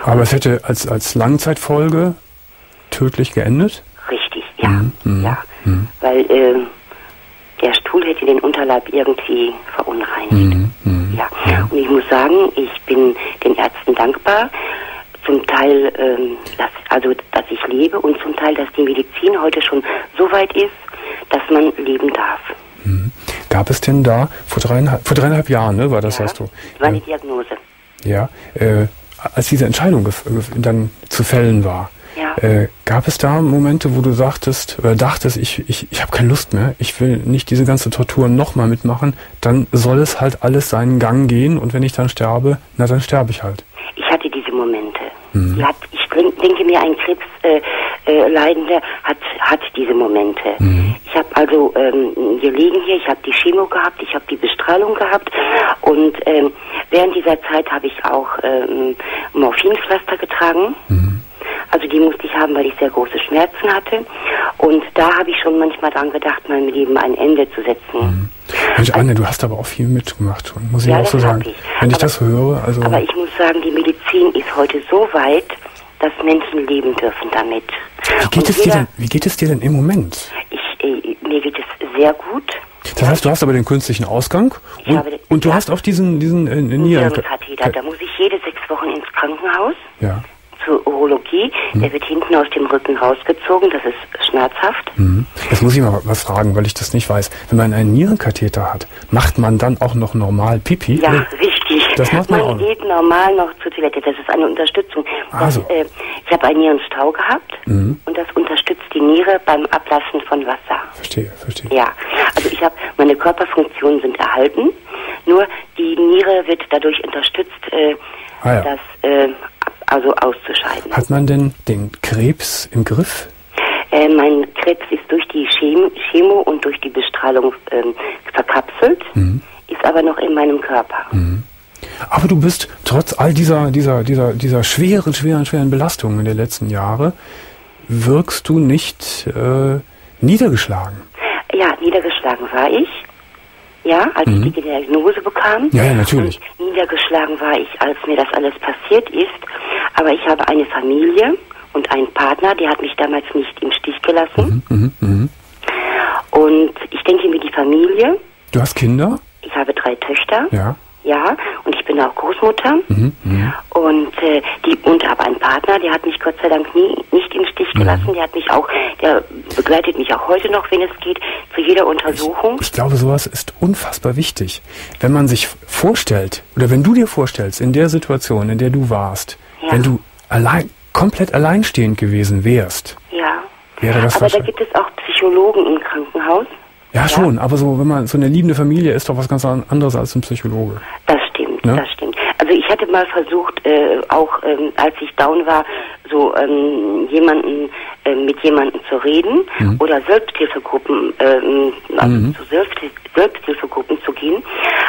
Aber es hätte als, als Langzeitfolge tödlich geendet? Richtig, ja, ja, weil ähm, der Stuhl hätte den Unterleib irgendwie verunreinigt. Ja, und ich muss sagen, ich bin den Ärzten dankbar. Zum Teil, ähm, dass, also, dass ich lebe und zum Teil, dass die Medizin heute schon so weit ist, dass man leben darf. Gab es denn da, vor dreieinhalb, vor dreieinhalb Jahren, ne, war das, ja, sagst du? das war die Diagnose. Ja, äh, als diese Entscheidung dann zu fällen war, Ja. äh, gab es da Momente, wo du sagtest oder dachtest, ich, ich, ich habe keine Lust mehr, ich will nicht diese ganze Tortur nochmal mitmachen, dann soll es halt alles seinen Gang gehen und wenn ich dann sterbe, na dann sterbe ich halt. Die hat, ich denk- denke mir, ein Krebsleidender äh, äh, hat, hat diese Momente. Ich habe also ähm, gelegen hier, ich habe die Chemo gehabt, ich habe die Bestrahlung gehabt und ähm, während dieser Zeit habe ich auch ähm, Morphinpflaster getragen. Also die musste ich haben, weil ich sehr große Schmerzen hatte. Und da habe ich schon manchmal dran gedacht, meinem Leben ein Ende zu setzen. Mensch, Anne, du hast aber auch viel mitgemacht muss ich Ja, auch so sagen. ich. Wenn ich Aber- das höre, also Aber ich muss sagen, die Medizin ist heute so weit, dass Menschen leben dürfen damit. wie geht Und es dir jeder- denn, wie geht es dir denn im Moment? Ich, äh, mir geht es sehr gut. Das heißt, du hast aber den künstlichen Ausgang und, den- und du ja. hast auch diesen diesen äh, Nieren. Da muss ich jede sechs Wochen ins Krankenhaus Ja. Zur Urologie. Der wird hinten aus dem Rücken rausgezogen. Das ist schmerzhaft. Mhm. Jetzt muss ich mal was fragen, weil ich das nicht weiß. Wenn man einen Nierenkatheter hat, macht man dann auch noch normal Pipi? Ja, Oder- richtig. Das macht man auch noch. geht normal noch zur Toilette. Das ist eine Unterstützung. Das, Also. äh, ich habe einen Nierenstau gehabt Mhm. und das unterstützt die Niere beim Ablassen von Wasser. Verstehe, verstehe. Ja, also ich habe meine Körperfunktionen sind erhalten, nur die Niere wird dadurch unterstützt, äh, Ah ja. das äh, also auszuscheiden. Hat man denn den Krebs im Griff? Äh, mein Krebs ist durch die Chem Chemo und durch die Bestrahlung ähm, verkapselt, Mhm. ist aber noch in meinem Körper. Aber du bist trotz all dieser, dieser, dieser, dieser schweren, schweren, schweren Belastungen der letzten Jahre, wirkst du nicht äh, niedergeschlagen. Ja, niedergeschlagen war ich. Ja, als ich die Diagnose bekam. Mhm. Ja, ja, natürlich. Und niedergeschlagen war ich, als mir das alles passiert ist. Aber ich habe eine Familie und einen Partner, der hat mich damals nicht im Stich gelassen. Mhm, Und ich denke mir die Familie. Du hast Kinder? Ich habe drei Töchter. Ja. Ja, und ich auch Großmutter Mhm. Mhm. und äh, die und habe einen Partner, der hat mich Gott sei Dank nie nicht im Stich Mhm. gelassen. Der hat mich auch, der begleitet mich auch heute noch, wenn es geht, zu jeder Untersuchung. Ich glaube, sowas ist unfassbar wichtig. Wenn man sich vorstellt, oder wenn du dir vorstellst, in der Situation, in der du warst, Ja. wenn du allein, komplett alleinstehend gewesen wärst, Ja. Wäre das Aber da gibt es auch Psychologen im Krankenhaus. ja, schon, aber so, wenn man so eine liebende Familie ist, doch was ganz an- anderes als ein Psychologe. Das Ne? das stimmt. Also ich hatte mal versucht, äh, auch ähm, als ich down war, so ähm, jemanden äh, mit jemandem zu reden Mhm. oder Selbsthilfegruppen, ähm, also zu Selbst Selbsthilfegruppen zu gehen.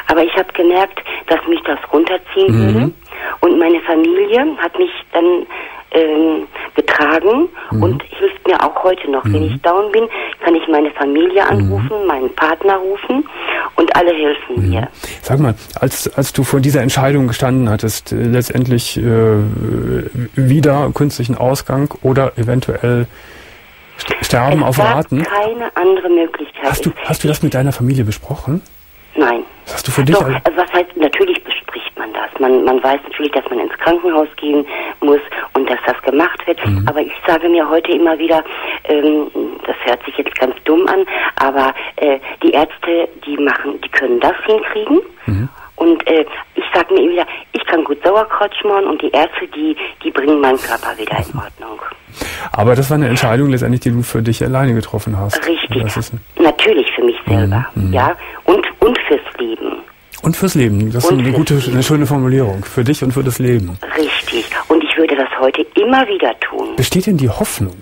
Aber ich habe gemerkt, dass mich das runterziehen Mhm. würde. Und meine Familie hat mich dann ähm, getragen Mhm. und hilft mir auch heute noch. Wenn ich down bin, kann ich meine Familie Mhm. anrufen, meinen Partner rufen und alle helfen mir. Sag mal, als, als du vor dieser Entscheidung gestanden hattest, äh, letztendlich äh, wieder künstlichen Ausgang oder eventuell st- Sterben es auf Raten, keine andere Möglichkeit. hast du, hast du das mit deiner Familie besprochen? Nein. Das hast du für dich Doch, also was heißt, natürlich das. Man, man weiß natürlich, dass man ins Krankenhaus gehen muss und dass das gemacht wird. Mhm. Aber ich sage mir heute immer wieder, ähm, das hört sich jetzt ganz dumm an, aber äh, die Ärzte, die machen, die können das hinkriegen. Mhm. Und äh, ich sage mir immer wieder, ich kann gut Sauerkraut schmoren und die Ärzte, die, die bringen meinen Körper wieder in Ordnung. Aber das war eine Entscheidung letztendlich, die du für dich alleine getroffen hast. Richtig. Natürlich für mich selber, Mhm, ja, und, und fürs Leben. Und fürs Leben. Das ist Und eine fürs gute, eine schöne Formulierung. Für dich und für das Leben. Richtig. Und ich würde das heute immer wieder tun. Besteht denn die Hoffnung,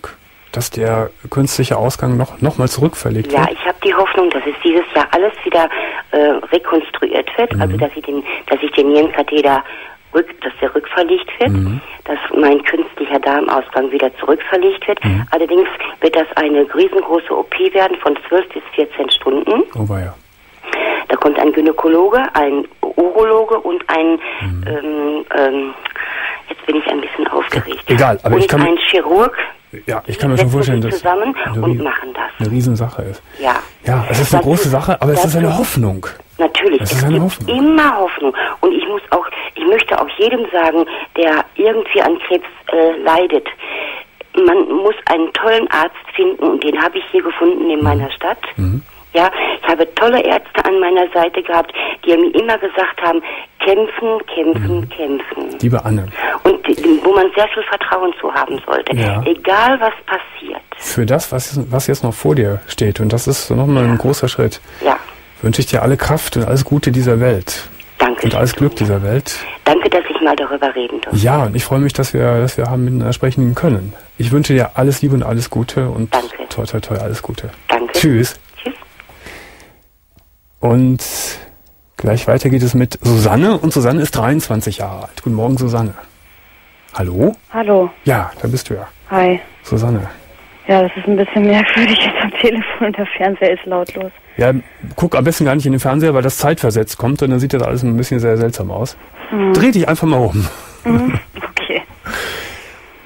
dass der künstliche Ausgang noch, noch mal zurückverlegt Ja, wird? ich habe die Hoffnung, dass es dieses Jahr alles wieder äh, rekonstruiert wird, Mhm. also dass ich den, dass ich den Nierenkatheter rück, dass der rückverlegt wird, Mhm. dass mein künstlicher Darmausgang wieder zurückverlegt wird. Mhm. Allerdings wird das eine riesengroße OP werden von 12 bis 14 Stunden. Oh, ja. Da kommt ein Gynäkologe, ein Urologe und ein, Mhm. ähm, ähm, jetzt bin ich ein bisschen aufgeregt. Egal, aber und ich kann ein Chirurg. Ja, ich kann mir schon vorstellen, dass zusammen eine und machen das. eine Riesensache ist. Ja. Ja, es ist eine Dazu- große Sache, aber es ist eine Hoffnung. Natürlich, Das es ist eine gibt Hoffnung. immer Hoffnung. Und ich muss auch, ich möchte auch jedem sagen, der irgendwie an Krebs äh, leidet, man muss einen tollen Arzt finden und den habe ich hier gefunden Mhm. in meiner Stadt. Ja, ich habe tolle Ärzte an meiner Seite gehabt, die mir immer gesagt haben, kämpfen, kämpfen, Mhm. kämpfen. Liebe Anne, Und wo man sehr viel Vertrauen zu haben sollte. Ja. Egal was passiert. für das, was, was jetzt noch vor dir steht, und das ist nochmal ein großer Schritt, Ja, wünsche ich dir alle Kraft und alles Gute dieser Welt. danke. Und alles Glück dieser Welt. Danke, dass ich mal darüber reden durfte. Ja, und ich freue mich, dass wir, dass wir haben miteinander sprechen können. Ich wünsche dir alles Liebe und alles Gute und Danke. toi, toi, toi, alles Gute. Danke. Tschüss. Und gleich weiter geht es mit Susanne. Und Susanne ist 23 Jahre alt. Guten Morgen, Susanne. Hallo? Hallo, Ja, da bist du ja. hi. Susanne. Ja, das ist ein bisschen merkwürdig jetzt am Telefon und der Fernseher ist lautlos. Ja, guck am besten gar nicht in den Fernseher, weil das zeitversetzt kommt und dann sieht das alles ein bisschen sehr seltsam aus. Dreh dich einfach mal um. Okay.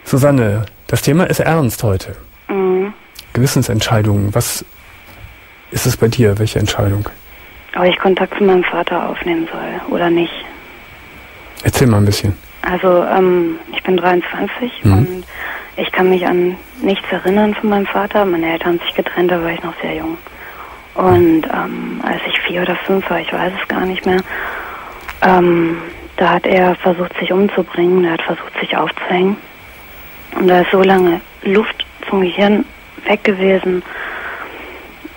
Susanne, das Thema ist ernst heute. Mhm. Gewissensentscheidungen. Was ist es bei dir? Welche Entscheidung? Ob ich Kontakt zu meinem Vater aufnehmen soll oder nicht. Erzähl mal ein bisschen. Also, ähm, ich bin 23 Mhm. und ich kann mich an nichts erinnern von meinem Vater. Meine Eltern haben sich getrennt, da war ich noch sehr jung. Und ähm, als ich vier oder fünf war, ich weiß es gar nicht mehr, ähm, da hat er versucht, sich umzubringen. Er hat versucht, sich aufzuhängen. Und da ist so lange Luft vom Gehirn weg gewesen,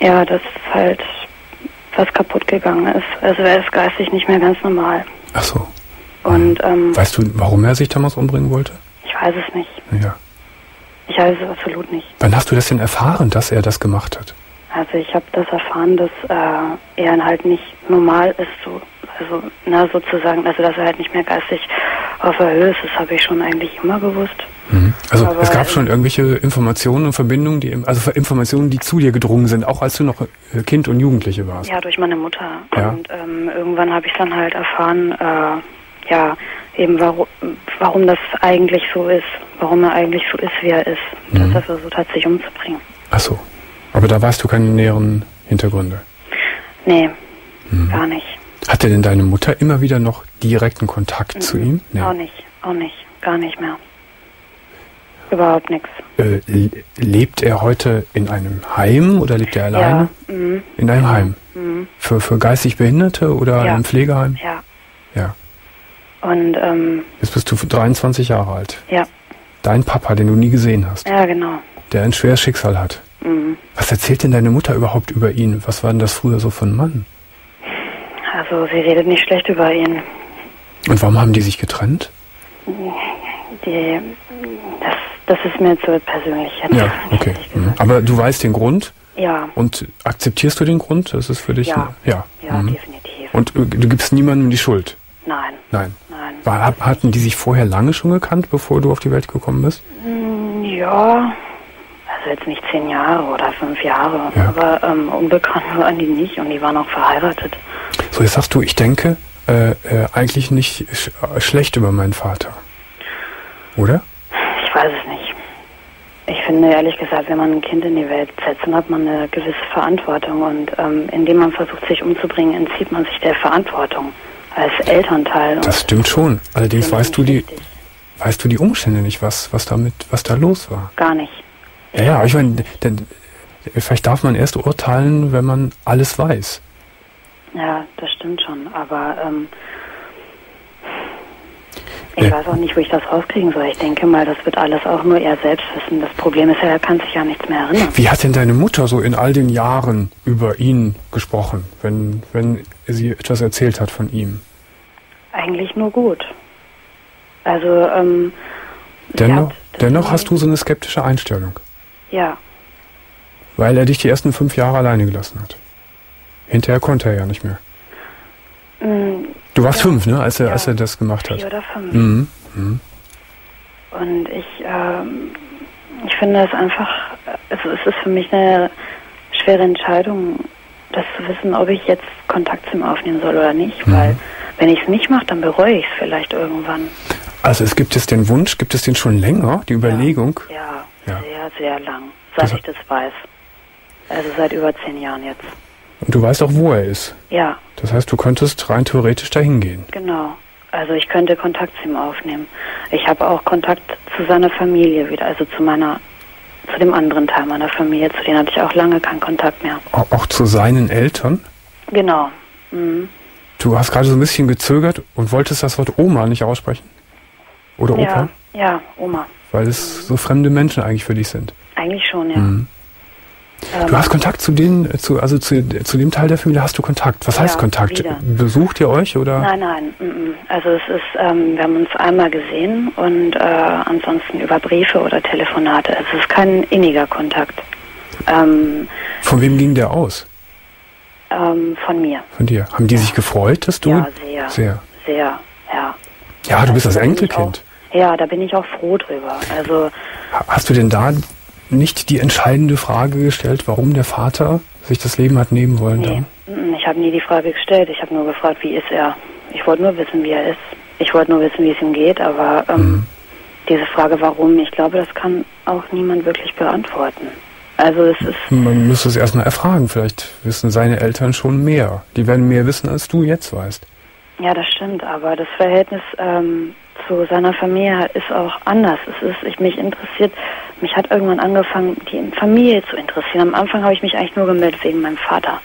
ja, dass halt was kaputt gegangen ist. Also er ist geistig nicht mehr ganz normal. Ach so. Und ähm, Weißt du, warum er sich damals umbringen wollte? ich weiß es nicht. Ja. Ich weiß es absolut nicht. Wann hast du das denn erfahren, dass er das gemacht hat? Also ich habe das erfahren, dass äh, er halt nicht normal ist, so also na sozusagen, also dass er halt nicht mehr geistig auf der Höhe ist. Das habe ich schon eigentlich immer gewusst. Mhm. Also Aber, es gab schon irgendwelche Informationen und Verbindungen, die also Informationen, die zu dir gedrungen sind, auch als du noch äh, Kind und Jugendliche warst. Ja, durch meine Mutter. Ja. Und ähm, irgendwann habe ich dann halt erfahren, äh, ja, eben warum, warum das eigentlich so ist, warum er eigentlich so ist, wie er ist. Mhm. Dass er versucht hat, sich umzubringen. Ach so. Aber da weißt du keine näheren Hintergründe. Nee, Mhm. gar nicht. Hatte denn deine Mutter immer wieder noch direkten Kontakt mhm. zu ihm? Nee. Auch nicht, auch nicht, gar nicht mehr. Überhaupt nichts. Äh, lebt er heute in einem Heim oder lebt er alleine? Ja. Mhm. In einem Heim? Mhm. Für, für geistig Behinderte oder ja. einem Pflegeheim? Ja. Ja. Und, ähm, Jetzt bist du 23 Jahre alt. Ja. Dein Papa, den du nie gesehen hast. Ja, genau. Der ein schweres Schicksal hat. Mhm. Was erzählt denn deine Mutter überhaupt über ihn? Was war denn das früher so von Mann? Also, sie redet nicht schlecht über ihn. Und warum haben die sich getrennt? Die, das, das ist mir zu persönlich. Jetzt ja, okay. Mhm. Aber du weißt den Grund? Ja. Und akzeptierst du den Grund? Das ist für dich? Ja. Ja, ja mhm. definitiv. Und äh, du gibst niemandem die Schuld? Nein. Nein. Nein. War, hatten die sich vorher lange schon gekannt, bevor du auf die Welt gekommen bist? Mm, ja, also jetzt nicht zehn Jahre oder fünf Jahre, ja. aber ähm, unbekannt waren die nicht und die waren auch verheiratet. So, jetzt sagst du, ich denke äh, äh, eigentlich nicht sch schlecht über meinen Vater. Oder? Ich weiß es nicht. Ich finde ehrlich gesagt, wenn man ein Kind in die Welt setzt, dann hat man eine gewisse Verantwortung und ähm, indem man versucht, sich umzubringen, entzieht man sich der Verantwortung als Elternteil. Das stimmt schon. Allerdings weißt du die, weißt du die Umstände nicht, was, was damit, was da los war. Gar nicht. Ja, ja, ich meine, denn, vielleicht darf man erst urteilen, wenn man alles weiß. Ja, das stimmt schon. Aber ähm, ich äh. weiß auch nicht, wo ich das rauskriegen soll. Ich denke mal, das wird alles auch nur er selbst wissen. Das Problem ist ja, er kann sich ja nichts mehr erinnern. Wie hat denn deine Mutter so in all den Jahren über ihn gesprochen, wenn, wenn sie etwas erzählt hat von ihm? Eigentlich nur gut. Also, ähm, Dennoch, dennoch hast du so eine skeptische Einstellung. Ja. Weil er dich die ersten fünf Jahre alleine gelassen hat. Hinterher konnte er ja nicht mehr. Mhm. Du warst ja. fünf, ne, als er, ja. als er das gemacht hat. Vier oder fünf. Mhm. Mhm. Und ich, ähm, ich finde es einfach, also es ist für mich eine schwere Entscheidung, das zu wissen, ob ich jetzt Kontakt zu ihm aufnehmen soll oder nicht, mhm. weil wenn ich es nicht mache, dann bereue ich es vielleicht irgendwann. Also es gibt es den Wunsch, gibt es den schon länger, die Überlegung? Ja, ja, sehr, sehr lang, seit das ich das weiß. Also seit über zehn Jahren jetzt. Und du weißt auch, wo er ist. Ja. Das heißt, du könntest rein theoretisch dahin gehen. Genau. Also ich könnte Kontakt zu ihm aufnehmen. Ich habe auch Kontakt zu seiner Familie wieder, also zu meiner, zu dem anderen Teil meiner Familie, zu denen hatte ich auch lange keinen Kontakt mehr. Auch, auch zu seinen Eltern? Genau. Mhm. Du hast gerade so ein bisschen gezögert und wolltest das Wort Oma nicht aussprechen? Oder Opa? Ja, ja Oma. Weil es so fremde Menschen eigentlich für dich sind. Eigentlich schon, ja. Mhm. Ähm, du hast Kontakt zu den, zu, also zu, zu dem Teil der Familie hast du Kontakt. Was ja, heißt Kontakt? Wieder. Besucht ihr euch oder? Nein, nein. Also es ist, ähm, wir haben uns einmal gesehen und äh, ansonsten über Briefe oder Telefonate. Es ist kein inniger Kontakt. Ähm, von wem ging der aus? Ähm, von mir. Von dir. Haben die ja. sich gefreut, dass du? Ja, sehr. Sehr. Sehr, ja. Ja, du bist das Enkelkind. Ja, da bin ich auch froh drüber. Also. Hast du denn da nicht die entscheidende Frage gestellt, warum der Vater sich das Leben hat nehmen wollen? Nee, dann? ich habe nie die Frage gestellt. Ich habe nur gefragt, wie ist er? Ich wollte nur wissen, wie er ist. Ich wollte nur wissen, wie es ihm geht, aber ähm, mhm. diese Frage, warum, ich glaube, das kann auch niemand wirklich beantworten. Also es ist. Man müsste es erstmal erfragen. Vielleicht wissen seine Eltern schon mehr. Die werden mehr wissen, als du jetzt weißt. Ja, das stimmt, aber das Verhältnis ähm, zu seiner Familie ist auch anders. Es ist, ich mich interessiert, mich hat irgendwann angefangen, die Familie zu interessieren. Am Anfang habe ich mich eigentlich nur gemeldet wegen meinem Vater.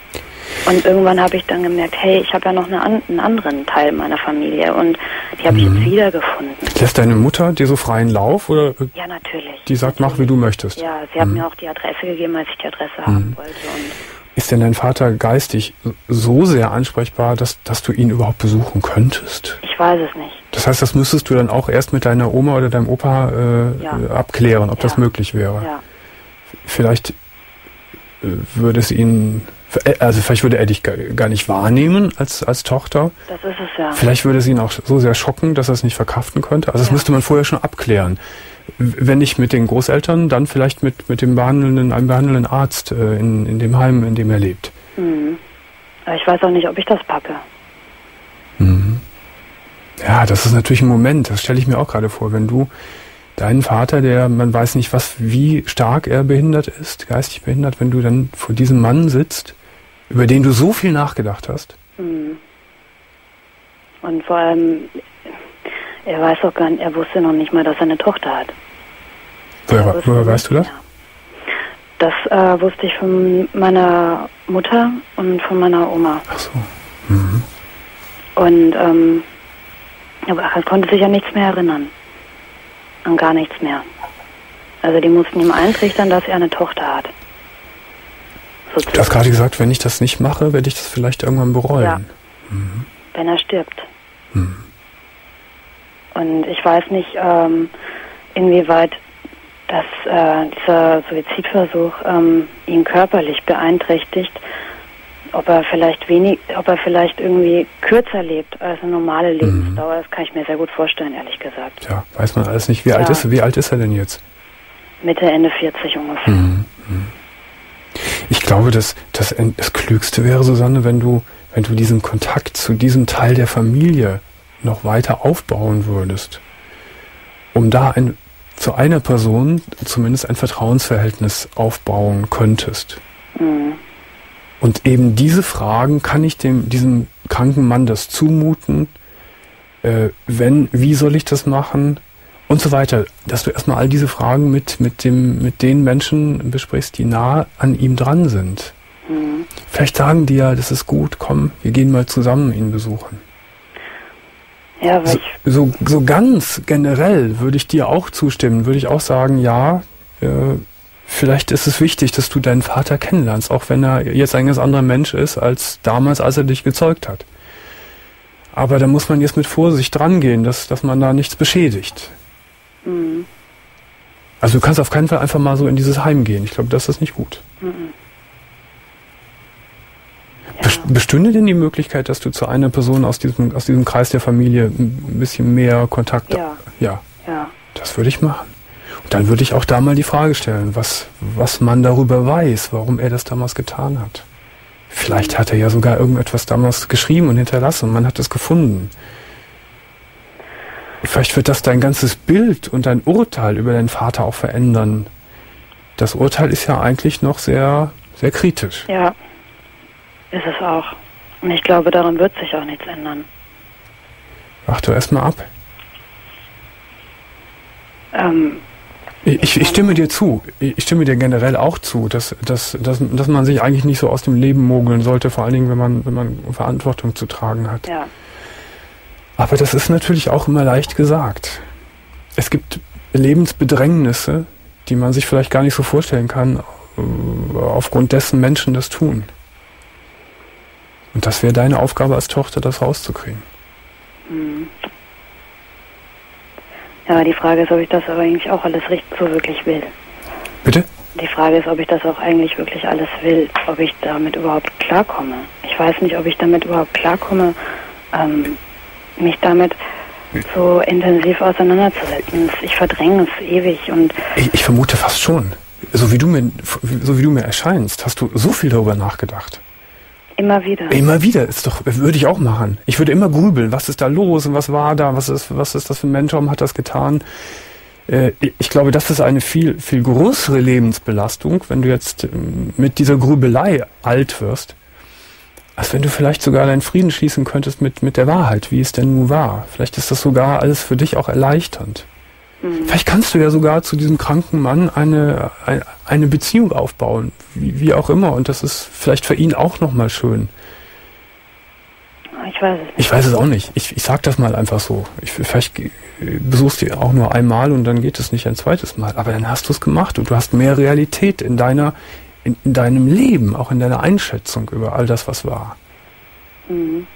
Und irgendwann habe ich dann gemerkt, hey, ich habe ja noch eine, einen anderen Teil meiner Familie und die habe ich jetzt mhm. wiedergefunden. Lässt deine Mutter dir so freien Lauf oder? Ja, natürlich. Die sagt, natürlich. mach wie du möchtest. Ja, sie mhm. hat mir auch die Adresse gegeben, als ich die Adresse mhm. haben wollte. Und ist denn dein Vater geistig so sehr ansprechbar, dass, dass du ihn überhaupt besuchen könntest? Ich weiß es nicht. Das heißt, das müsstest du dann auch erst mit deiner Oma oder deinem Opa äh, ja. abklären, ob ja. das möglich wäre. Ja. Vielleicht äh, würde es ihn, äh, also vielleicht würde er dich gar nicht wahrnehmen als, als Tochter. Das ist es ja. Vielleicht würde es ihn auch so sehr schocken, dass er es nicht verkraften könnte. Also das müsste man vorher schon abklären wenn nicht mit den Großeltern, dann vielleicht mit, mit dem behandelnden, einem behandelnden Arzt äh, in, in dem Heim, in dem er lebt. Mhm. Aber ich weiß auch nicht, ob ich das packe. Mhm. Ja, das ist natürlich ein Moment, das stelle ich mir auch gerade vor, wenn du deinen Vater, der man weiß nicht was, wie stark er behindert ist, geistig behindert, wenn du dann vor diesem Mann sitzt, über den du so viel nachgedacht hast. Mhm. Und vor allem, er weiß auch gar nicht, er wusste noch nicht mal, dass er eine Tochter hat. Woher, woher weißt du das? Ja. Das äh, wusste ich von meiner Mutter und von meiner Oma. Ach so. Mhm. Und ähm, aber er konnte sich an nichts mehr erinnern. An gar nichts mehr. Also die mussten ihm eintrichtern, dass er eine Tochter hat. Du hast gerade gesagt, wenn ich das nicht mache, werde ich das vielleicht irgendwann bereuen. Ja. Mhm. Wenn er stirbt. Mhm. Und ich weiß nicht, ähm, inwieweit dass äh, dieser Suizidversuch ähm, ihn körperlich beeinträchtigt, ob er vielleicht wenig, ob er vielleicht irgendwie kürzer lebt als eine normale mhm. Lebensdauer, mhm. das kann ich mir sehr gut vorstellen, ehrlich gesagt. Ja, weiß man alles nicht. Wie ja. alt ist wie alt ist er denn jetzt? Mitte Ende 40 ungefähr. Mhm. mhm. Ich glaube, dass das, das Klügste wäre, Susanne, wenn du, wenn du diesen Kontakt zu diesem Teil der Familie noch weiter aufbauen würdest, um da ein zu einer Person zumindest ein Vertrauensverhältnis aufbauen könntest. Mhm. Und eben diese Fragen, kann ich dem, diesem kranken Mann das zumuten? Äh, wenn, wie soll ich das machen? Und so weiter. Dass du erstmal all diese Fragen mit, mit dem, mit den Menschen besprichst, die nah an ihm dran sind. Mhm. Vielleicht sagen die ja, das ist gut, komm, wir gehen mal zusammen ihn besuchen. Ja, so, so, so ganz generell würde ich dir auch zustimmen, würde ich auch sagen, ja, äh, vielleicht ist es wichtig, dass du deinen Vater kennenlernst, auch wenn er jetzt ein ganz anderer Mensch ist als damals, als er dich gezeugt hat. Aber da muss man jetzt mit Vorsicht drangehen, dass, dass man da nichts beschädigt. Mhm. Also du kannst auf keinen Fall einfach mal so in dieses Heim gehen. Ich glaube, das ist nicht gut. Mhm. Bestünde denn die Möglichkeit, dass du zu einer Person aus diesem, aus diesem Kreis der Familie ein bisschen mehr Kontakt Ja. Ja. ja. Das würde ich machen. Und dann würde ich auch da mal die Frage stellen, was, was man darüber weiß, warum er das damals getan hat. Vielleicht hat er ja sogar irgendetwas damals geschrieben und hinterlassen und man hat es gefunden. Vielleicht wird das dein ganzes Bild und dein Urteil über deinen Vater auch verändern. Das Urteil ist ja eigentlich noch sehr, sehr kritisch. Ja. Ist es auch. Und ich glaube, daran wird sich auch nichts ändern. Mach du erstmal ab. Ähm, ich, ich, stimme dir zu. Ich stimme dir generell auch zu, dass, dass, dass, dass man sich eigentlich nicht so aus dem Leben mogeln sollte, vor allen Dingen, wenn man, wenn man Verantwortung zu tragen hat. Ja. Aber das ist natürlich auch immer leicht gesagt. Es gibt Lebensbedrängnisse, die man sich vielleicht gar nicht so vorstellen kann, äh, aufgrund dessen Menschen das tun. Und das wäre deine Aufgabe als Tochter, das rauszukriegen. Mhm. Ja, die Frage ist, ob ich das aber eigentlich auch alles richtig so wirklich will. Bitte? Die Frage ist, ob ich das auch eigentlich wirklich alles will, ob ich damit überhaupt klarkomme. Ich weiß nicht, ob ich damit überhaupt klarkomme, ähm, mich damit so intensiv auseinanderzusetzen. Ich verdränge es ewig und. Ich, ich vermute fast schon. So wie du mir, so wie du mir erscheinst, hast du so viel darüber nachgedacht. Immer wieder. Immer wieder ist doch, würde ich auch machen. Ich würde immer grübeln, was ist da los und was war da, was ist, was ist das für ein Mensch, warum hat das getan? Äh, ich glaube, das ist eine viel, viel größere Lebensbelastung, wenn du jetzt ähm, mit dieser Grübelei alt wirst, als wenn du vielleicht sogar deinen Frieden schließen könntest mit, mit der Wahrheit, wie es denn nun war. Vielleicht ist das sogar alles für dich auch erleichternd. Mhm. Vielleicht kannst du ja sogar zu diesem kranken Mann eine, eine Beziehung aufbauen, wie, wie auch immer. Und das ist vielleicht für ihn auch nochmal schön. Ich weiß es nicht. Ich weiß es auch nicht. Ich, ich sag das mal einfach so. Ich, vielleicht besuchst du auch nur einmal und dann geht es nicht ein zweites Mal. Aber dann hast du es gemacht und du hast mehr Realität in deiner, in, in deinem Leben, auch in deiner Einschätzung über all das, was war. Mhm.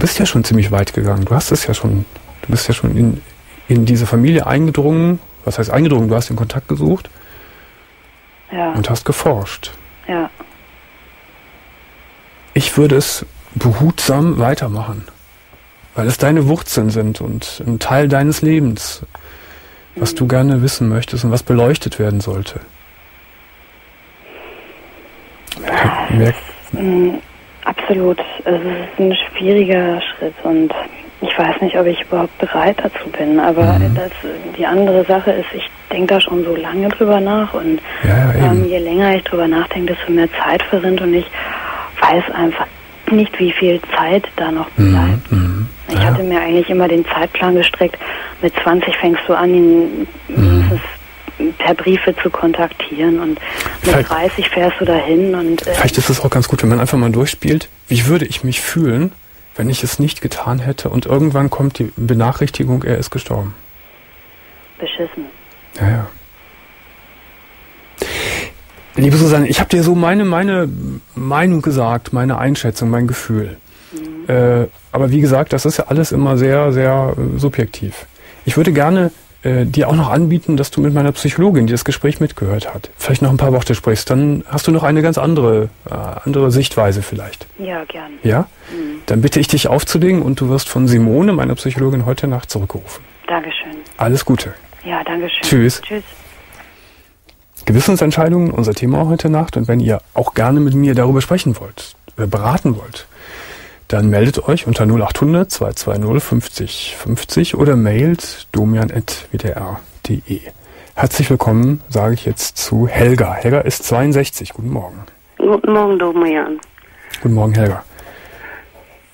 Bist ja schon ziemlich weit gegangen. Du hast es ja schon, du bist ja schon in, in diese Familie eingedrungen. Was heißt eingedrungen? Du hast den Kontakt gesucht. Ja. Und hast geforscht. Ja. Ich würde es behutsam weitermachen. Weil es deine Wurzeln sind und ein Teil deines Lebens, was mhm. du gerne wissen möchtest und was beleuchtet werden sollte. Merk, merk, mhm. Absolut. Es ist ein schwieriger Schritt und ich weiß nicht, ob ich überhaupt bereit dazu bin. Aber mhm. das, die andere Sache ist, ich denke da schon so lange drüber nach und ja, ähm, je länger ich drüber nachdenke, desto mehr Zeit verrinnt und ich weiß einfach nicht, wie viel Zeit da noch bleibt. Mhm. Ich Ja. hatte mir eigentlich immer den Zeitplan gestreckt. Mit 20 fängst du an, ihn mindestens per Briefe zu kontaktieren und mit Vielleicht- 30 fährst du dahin und äh, Vielleicht ist es auch ganz gut, wenn man einfach mal durchspielt, wie würde ich mich fühlen, wenn ich es nicht getan hätte und irgendwann kommt die Benachrichtigung, er ist gestorben. beschissen. Ja, ja. Liebe Susanne, ich habe dir so meine, meine Meinung gesagt, meine Einschätzung, mein Gefühl. Äh, aber wie gesagt, das ist ja alles immer sehr, sehr äh, subjektiv. Ich würde gerne äh, dir auch noch anbieten, dass du mit meiner Psychologin, die das Gespräch mitgehört hat, vielleicht noch ein paar Worte sprichst. Dann hast du noch eine ganz andere, äh, andere Sichtweise vielleicht. Ja, gern. Ja? Dann bitte ich dich aufzulegen und du wirst von Simone, meiner Psychologin, heute Nacht zurückgerufen. Dankeschön. Alles Gute. Ja, Dankeschön. Tschüss. Tschüss. Gewissensentscheidungen, unser Thema heute Nacht. Und wenn ihr auch gerne mit mir darüber sprechen wollt, äh, beraten wollt, dann meldet euch unter 0800 220 50 50 oder mailt domian.wdr.de. Herzlich willkommen, sage ich jetzt zu Helga. Helga ist 62. Guten Morgen. Guten Morgen, Domian. Guten Morgen, Helga.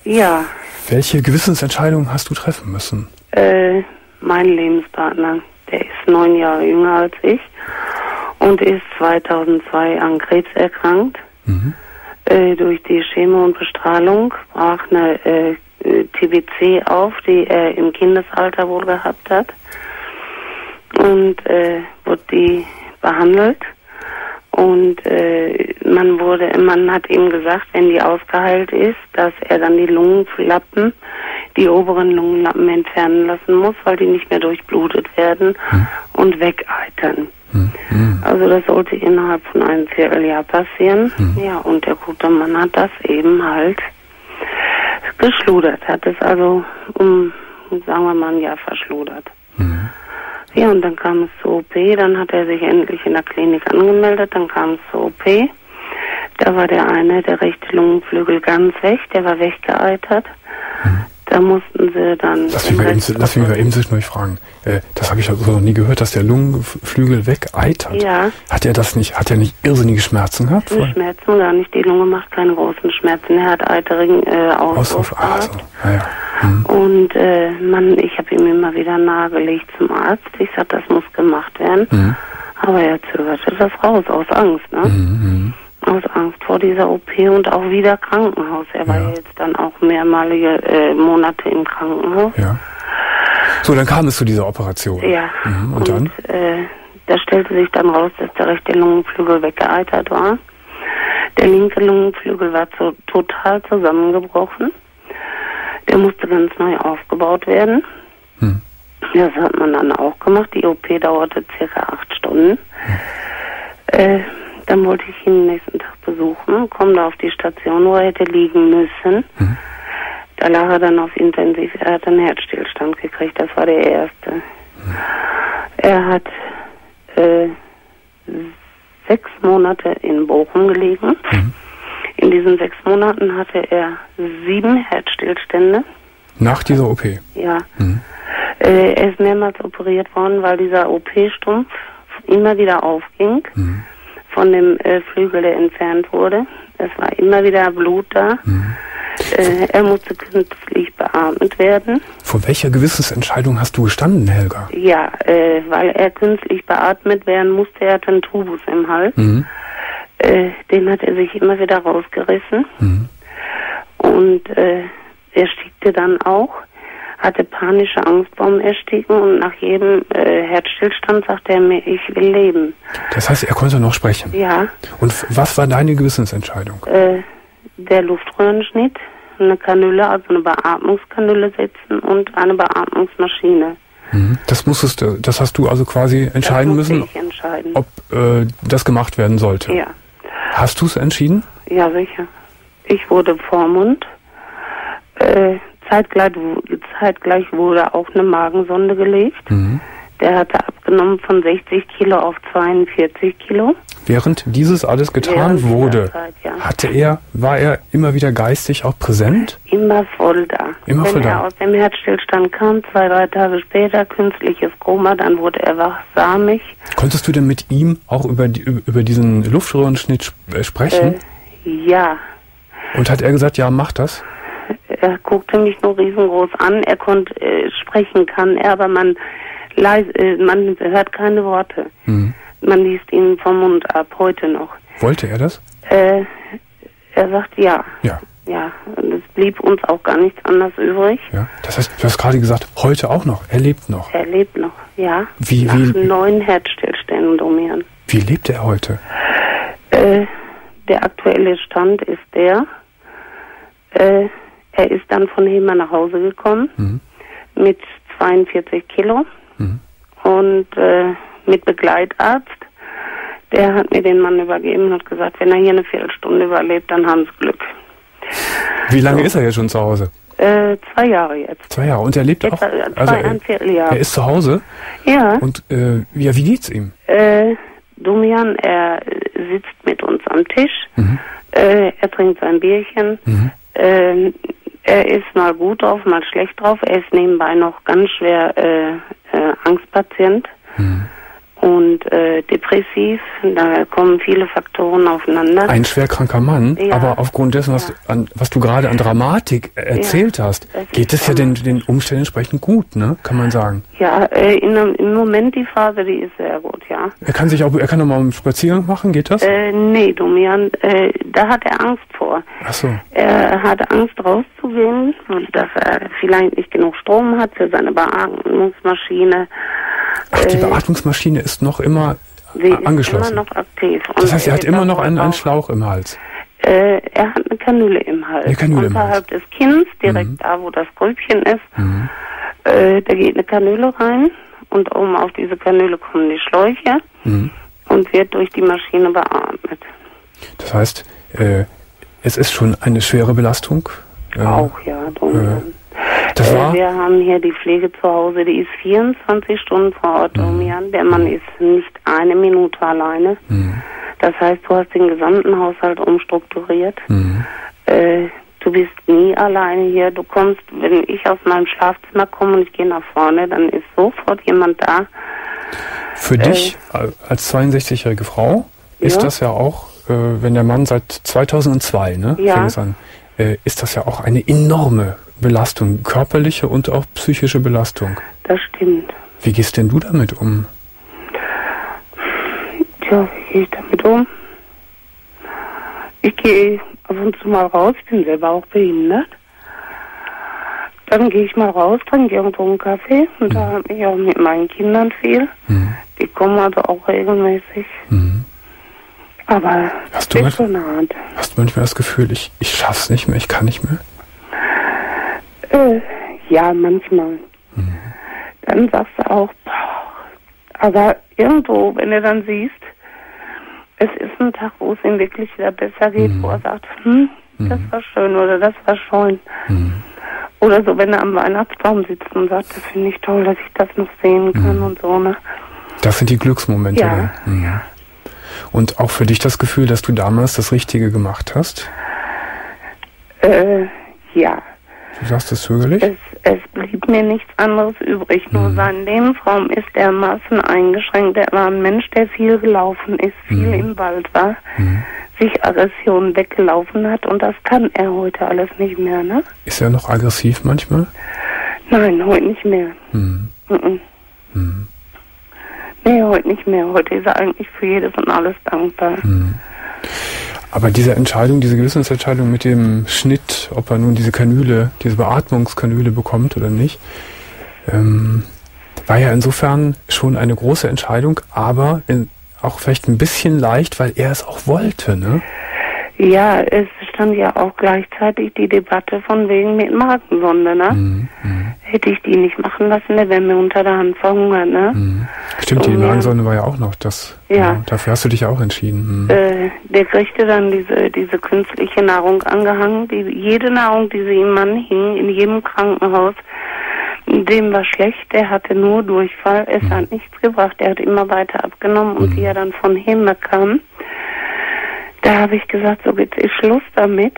Ja, Welche Gewissensentscheidung hast du treffen müssen? äh, mein Lebenspartner, der ist neun Jahre jünger als ich und ist 2002 an Krebs erkrankt. Mhm. Äh, durch die Chemo und Bestrahlung brach eine äh, TBC auf, die er im Kindesalter wohl gehabt hat. Und äh, wurde die behandelt. Und äh, man wurde, man hat ihm gesagt, wenn die ausgeheilt ist, dass er dann die Lungenlappen, die oberen Lungenlappen entfernen lassen muss, weil die nicht mehr durchblutet werden und wegeitern. Also das sollte innerhalb von einem Vierteljahr passieren. Ja, und der gute Mann hat das eben halt geschludert, hat es also um, sagen wir mal, ein Jahr verschludert. Ja, und dann kam es zur OP, dann hat er sich endlich in der Klinik angemeldet, dann kam es zur OP. Da war der eine, der rechte Lungenflügel ganz weg, der war weggeeitert. Da mussten sie dann... Lass mich mal eben, lass mich mal eben zwischendurch fragen. Äh, das habe ich also noch nie gehört, dass der Lungenflügel wegeitert. Ja. Hat er das nicht, hat er nicht irrsinnige Schmerzen gehabt? Die vorher? Schmerzen gar nicht, die Lunge macht keine großen Schmerzen. Er hat eiterigen äh, Auswurf, Auswurf ah, so. gehabt. Ja, ja. Hm. Und äh, man, ich habe ihm immer wieder nahegelegt zum Arzt. Ich sag, das muss gemacht werden. Mhm. Aber er zögerte das raus, aus Angst, ne? Mhm. Aus Angst vor dieser OP und auch wieder Krankenhaus. Er war Ja. ja jetzt dann auch mehrmalige äh, Monate im Krankenhaus. Ja. So, dann kam es zu dieser Operation. Ja. Mhm. Und, dann? Äh, da stellte sich dann raus, dass der rechte Lungenflügel weggeeitert war. Der linke Lungenflügel war zu, total zusammengebrochen. Der musste ganz neu aufgebaut werden. Hm. Das hat man dann auch gemacht. Die OP dauerte circa acht Stunden. Äh, dann wollte ich ihn am nächsten Tag besuchen, komme da auf die Station, wo er hätte liegen müssen. Da lag er dann auf Intensiv. Er hat einen Herzstillstand gekriegt. Das war der erste. Er hat äh, sechs Monate in Bochum gelegen. In diesen sechs Monaten hatte er sieben Herzstillstände. Nach dieser OP. Ja. Mhm. Äh, er ist mehrmals operiert worden, weil dieser OP-Stumpf immer wieder aufging von dem äh, Flügel, der entfernt wurde. Es war immer wieder Blut da. Äh, er musste künstlich beatmet werden. Vor welcher Gewissensentscheidung hast du gestanden, Helga? Ja, äh, weil er künstlich beatmet werden musste, er hatte einen Tubus im Hals. Mhm. Äh, den hat er sich immer wieder rausgerissen. Mhm. Und äh, er stiegte dann auch, hatte panische Angst vorm Ersticken und nach jedem äh, Herzstillstand sagte er mir, ich will leben. Das heißt, er konnte noch sprechen. Ja, Und was war deine Gewissensentscheidung? äh, der Luftröhrenschnitt, eine Kanüle, also eine Beatmungskanüle setzen und eine Beatmungsmaschine. Mhm. Das musstest du, das hast du also quasi entscheiden müssen, Ich entscheiden. ob äh, das gemacht werden sollte. ja, Hast du es entschieden? ja sicher. Ich wurde Vormund. Äh, zeitgleich, zeitgleich wurde auch eine Magensonde gelegt. Mhm. Der hatte abgenommen von 60 Kilo auf 42 Kilo. Während dieses alles getan Während wurde, Zeit, ja. hatte er, war er immer wieder geistig auch präsent? Immer voll da. Immer Wenn voll er da. aus dem Herzstillstand kam, zwei, drei Tage später, künstliches Koma, dann wurde er wachsamig. Konntest du denn mit ihm auch über, die, über diesen Luftröhrenschnitt äh, sprechen? Äh, ja, Und hat er gesagt, ja, mach das? Er guckte mich nur riesengroß an. Er konnte äh, sprechen, kann er, aber man, leise, äh, man hört keine Worte. Mhm. Man liest ihn vom Mund ab, heute noch. Wollte er das? Äh, er sagt ja. Ja. Ja, und es blieb uns auch gar nichts anderes übrig. Ja. Das heißt, du hast gerade gesagt, heute auch noch. Er lebt noch. Er lebt noch, ja. Wie, Nach wie, neun Herzstillständen domieren. wie lebt er heute? Äh, der aktuelle Stand ist der, äh, er ist dann von Hema nach Hause gekommen Mhm. mit 42 Kilo Mhm. und äh, mit Begleitarzt. Der hat mir den Mann übergeben und hat gesagt, wenn er hier eine Viertelstunde überlebt, dann haben sie Glück. Wie lange ist er jetzt schon zu Hause? Äh, zwei Jahre jetzt. Zwei Jahre. Und er lebt Jetzt, auch. Also zwei, ein er, Vierteljahr. er ist zu Hause. Ja. Und äh, ja, wie geht's ihm? Äh, Domian, er sitzt mit uns am Tisch. Mhm. Äh, er trinkt sein Bierchen. Mhm. Er ist mal gut drauf, mal schlecht drauf. Er ist nebenbei noch ganz schwer äh, äh, Angstpatient Mhm. Und äh, depressiv. Da kommen viele Faktoren aufeinander. Ein schwerkranker Mann, Ja. aber aufgrund dessen, was, Ja. du, an, was du gerade an Dramatik erzählt hast, das geht es ja den, den Umständen entsprechend gut, ne? Kann man sagen. ja, äh, in, im Moment die Phase, die ist sehr gut, ja. Er kann sich auch, er kann noch mal einen Spaziergang machen, geht das? Äh, nee, Domian, äh, da hat er Angst vor. Ach so. Er hat Angst rauszugehen und dass er vielleicht nicht genug Strom hat für seine Beatmungsmaschine. Ach, die Äh, Beatmungsmaschine ist noch immer Sie angeschlossen. immer noch aktiv. das Und heißt, er hat äh, immer noch einen, einen auch- Schlauch im Hals. Äh, er hat eine Kanüle im Hals. Eine Kanüle Unterhalb des Kinns, direkt Mhm. da, wo das Grübchen ist. Mhm. Äh, da geht eine Kanüle rein und oben auf diese Kanüle kommen die Schläuche Mhm. und wird durch die Maschine beatmet. Das heißt, äh, es ist schon eine schwere Belastung. Äh, Auch, ja, Domian. Das Äh, war, wir haben hier die Pflege zu Hause, die ist 24 Stunden vor Ort, Mhm. Der Mann ist nicht eine Minute alleine. Mhm. Das heißt, du hast den gesamten Haushalt umstrukturiert. Mhm. Äh, du bist nie alleine hier. Du kommst, wenn ich aus meinem Schlafzimmer komme und ich gehe nach vorne, dann ist sofort jemand da. Für dich äh, als 62-jährige Frau ist Ja. das ja auch, äh, wenn der Mann seit 2002, ne, Ja. äh, ist das ja auch eine enorme Belastung, körperliche und auch psychische Belastung. Das stimmt. Wie gehst denn du damit um? Tja, wie gehe ich damit um? Ich gehe ab und zu mal raus, ich bin selber auch behindert. Dann gehe ich mal raus, trinke irgendwo einen Kaffee und da habe ich auch mit meinen Kindern viel. Mhm. Die kommen also auch regelmäßig. Mhm. Aber Hast du ist mal- schon hart. Hast du manchmal das Gefühl, ich, ich schaff's nicht mehr, ich kann nicht mehr? Äh, ja, manchmal. Dann sagst du auch, boah. aber irgendwo, wenn du dann siehst, es ist ein Tag, wo es ihm wirklich wieder besser geht, wo er sagt, hm, das war schön oder das war schön. Oder so, wenn er am Weihnachtsbaum sitzt und sagt, das finde ich toll, dass ich das noch sehen kann und so, ne? Das sind die Glücksmomente. Ja? Mhm. Und auch für dich das Gefühl, dass du damals das Richtige gemacht hast? Äh, ja. Du sagst es zögerlich? Es, es blieb mir nichts anderes übrig. Nur sein Lebensraum ist dermaßen eingeschränkt. Er war ein Mensch, der viel gelaufen ist, viel im Wald war, sich Aggressionen weggelaufen hat und das kann er heute alles nicht mehr, ne? Ist er noch aggressiv manchmal? Nein, heute nicht mehr. Mhm. Mhm. Nee, heute nicht mehr. Heute ist er eigentlich für jedes und alles dankbar. Aber diese Entscheidung, diese Gewissensentscheidung mit dem Schnitt, ob er nun diese Kanüle, diese Beatmungskanüle bekommt oder nicht, ähm, war ja insofern schon eine große Entscheidung, aber in, auch vielleicht ein bisschen leicht, weil er es auch wollte, ne? Ja, es stand ja auch gleichzeitig die Debatte von wegen mit Magensonde, ne? Mhm. Mhm. Hätte ich die nicht machen lassen, der wäre mir unter der Hand verhungert, ne? Mhm. Stimmt, die ja. Magensonde war ja auch noch das. Ja. Dafür hast du dich ja auch entschieden. Mhm. Äh, der kriegte dann diese, diese künstliche Nahrung angehangen. Die, jede Nahrung, die sie ihm anhing, in jedem Krankenhaus, dem war schlecht. Der hatte nur Durchfall. Es hat nichts gebracht. Er hat immer weiter abgenommen. Und wie er dann von Heme kam, da habe ich gesagt, so jetzt ist Schluss damit.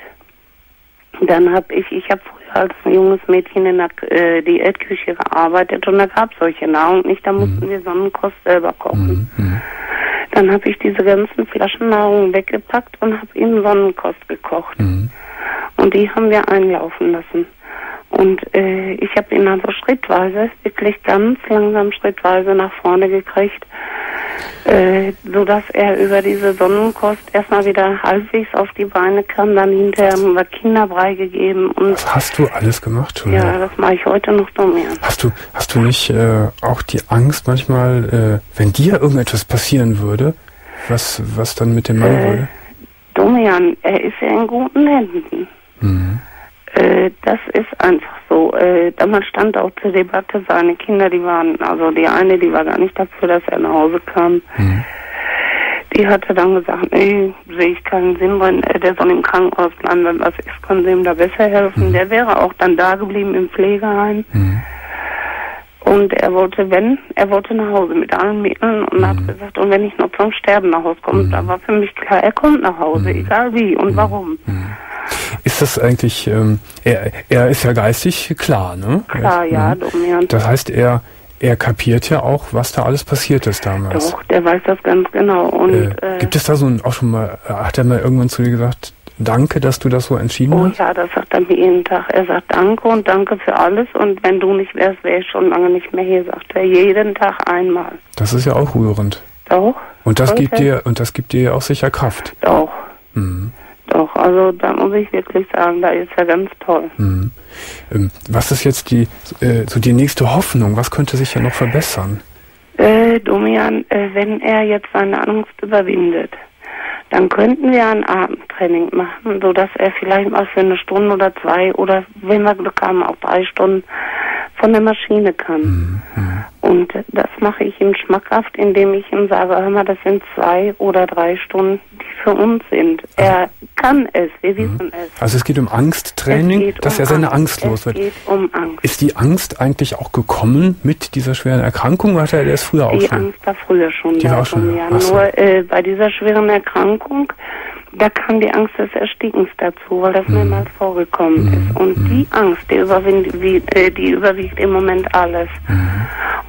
Dann habe ich, ich habe früher als junges Mädchen in der äh, Diätküche gearbeitet und da gab es solche Nahrung nicht, da mussten Mhm. wir Sonnenkost selber kochen. Dann habe ich diese ganzen Flaschen Nahrung weggepackt und habe ihnen Sonnenkost gekocht. Mhm. Und die haben wir einlaufen lassen. Und äh, ich habe ihn also schrittweise, wirklich ganz langsam schrittweise nach vorne gekriegt, äh, sodass er über diese Sonnenkost erstmal wieder halbwegs auf die Beine kam. Dann hinterher haben wir Kinderbrei gegeben und hast du alles gemacht, Julia? ja, das mache ich heute noch so mehr. Hast du, hast du nicht äh, auch die Angst manchmal, äh, wenn dir irgendetwas passieren würde, was, was dann mit dem Mann Äh, würde? Domian, er ist ja in guten Händen. Mhm. Äh, das ist einfach so. Äh, damals stand auch zur Debatte, seine Kinder, die waren, also die eine, die war gar nicht dafür, dass er nach Hause kam. Mhm. Die hatte dann gesagt, nee, sehe ich keinen Sinn drin, äh, der soll im Krankenhaus bleiben, wenn was ist, können sie ihm da besser helfen. Der wäre auch dann da geblieben im Pflegeheim. Mhm. Und er wollte, wenn, er wollte nach Hause mit allen Mitteln und hat gesagt, und wenn ich noch zum Sterben nach Hause komme, da war für mich klar, er kommt nach Hause, egal wie und warum. Ist das eigentlich, ähm, er, er ist ja geistig klar, ne? Klar, Er- ja, mhm. Domian. Das heißt, er, er kapiert ja auch, was da alles passiert ist damals. Doch, der weiß das ganz genau. Und Äh, äh, gibt es da so ein, auch schon mal, äh, hat er mal irgendwann zu dir gesagt, danke, dass du das so entschieden Oh hast? ja, das sagt er mir jeden Tag. Er sagt Danke und danke für alles. Und wenn du nicht wärst, wäre ich schon lange nicht mehr hier, sagt er. Jeden Tag einmal. Das ist ja auch rührend. Doch. Und das gibt Okay. dir, und das gibt dir auch sicher Kraft. Doch, Mhm. Doch. Also da muss ich wirklich sagen, da ist er ganz toll. Mhm. Ähm, was ist jetzt die, äh, so die nächste Hoffnung? Was könnte sich ja noch verbessern? Äh, Domian, äh, wenn er jetzt seine Angst überwindet, dann könnten wir ein Atemtraining machen, sodass er vielleicht mal für eine Stunde oder zwei oder wenn wir Glück haben, auch drei Stunden von der Maschine kann. Und das mache ich ihm schmackhaft, indem ich ihm sage, hör mal, das sind zwei oder drei Stunden, die für uns sind. Er kann es, wir wissen es. Also es geht um Es Angsttraining, geht dass um er seine Angst. Angst los Es wird. geht um Angst. Ist die Angst eigentlich auch gekommen mit dieser schweren Erkrankung oder hat er das früher auch Die schon? Angst war früher schon Die war schon da. ja. So. Nur äh, bei dieser schweren Erkrankung, da kam die Angst des Erstickens dazu, weil das Mhm. mehrmals vorgekommen ist. Und die Angst, die überwiegt, wie, äh, die überwiegt im Moment alles. Mhm.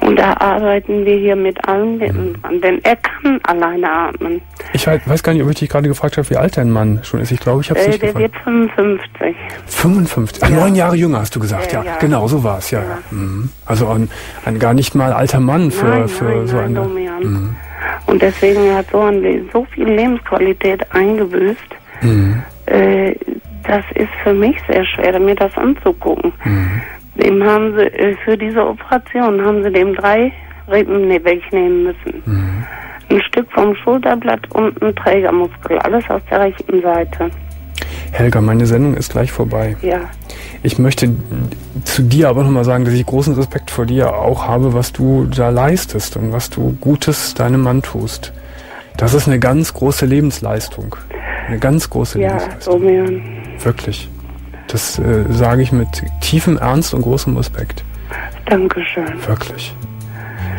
Und da arbeiten wir hier mit allen denn er kann alleine atmen. Ich weiß, gar nicht, ob ich dich gerade gefragt habe, wie alt dein Mann schon ist. Ich glaube, ich habe es Äh, nicht der gefragt. wird 55. 55. Ah, Ja. neun Jahre jünger hast du gesagt, ja. Ja, ja. Genau, so war es, ja. Mhm. Also ein, ein gar nicht mal alter Mann für, nein, für nein, so nein, eine. Domian. Und deswegen hat so, ein, so viel Lebensqualität eingebüßt. Mhm. Äh, das ist für mich sehr schwer, mir das anzugucken. Mhm. Dem haben sie, äh, für diese Operation haben sie dem drei Rippen ne, wegnehmen müssen. Mhm. Ein Stück vom Schulterblatt und ein Trägermuskel, alles aus der rechten Seite. Helga, meine Sendung ist gleich vorbei. Ja, Ich möchte zu dir aber nochmal sagen, dass ich großen Respekt vor dir auch habe, was du da leistest und was du Gutes deinem Mann tust. Das ist eine ganz große Lebensleistung. Eine ganz große ja, Lebensleistung. Domian. Wirklich. Das äh, sage ich mit tiefem Ernst und großem Respekt. Dankeschön. Wirklich.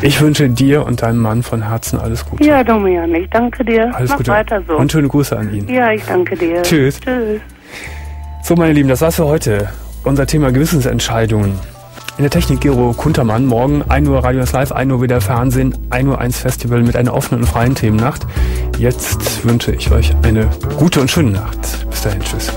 Ich wünsche dir und deinem Mann von Herzen alles Gute. Ja, Domian, ich danke dir. alles Mach Gute. weiter so. Und schöne Grüße an ihn. ja, ich danke dir. Tschüss. Tschüss. So, meine Lieben, das war's für heute. Unser Thema Gewissensentscheidungen. In der Technik Gero Kuntermann. Morgen 1 Uhr Radio 1 Live, 1 Uhr wieder Fernsehen, 1 Uhr 1 Festival mit einer offenen und freien Themennacht. Jetzt wünsche ich euch eine gute und schöne Nacht. Bis dahin, tschüss.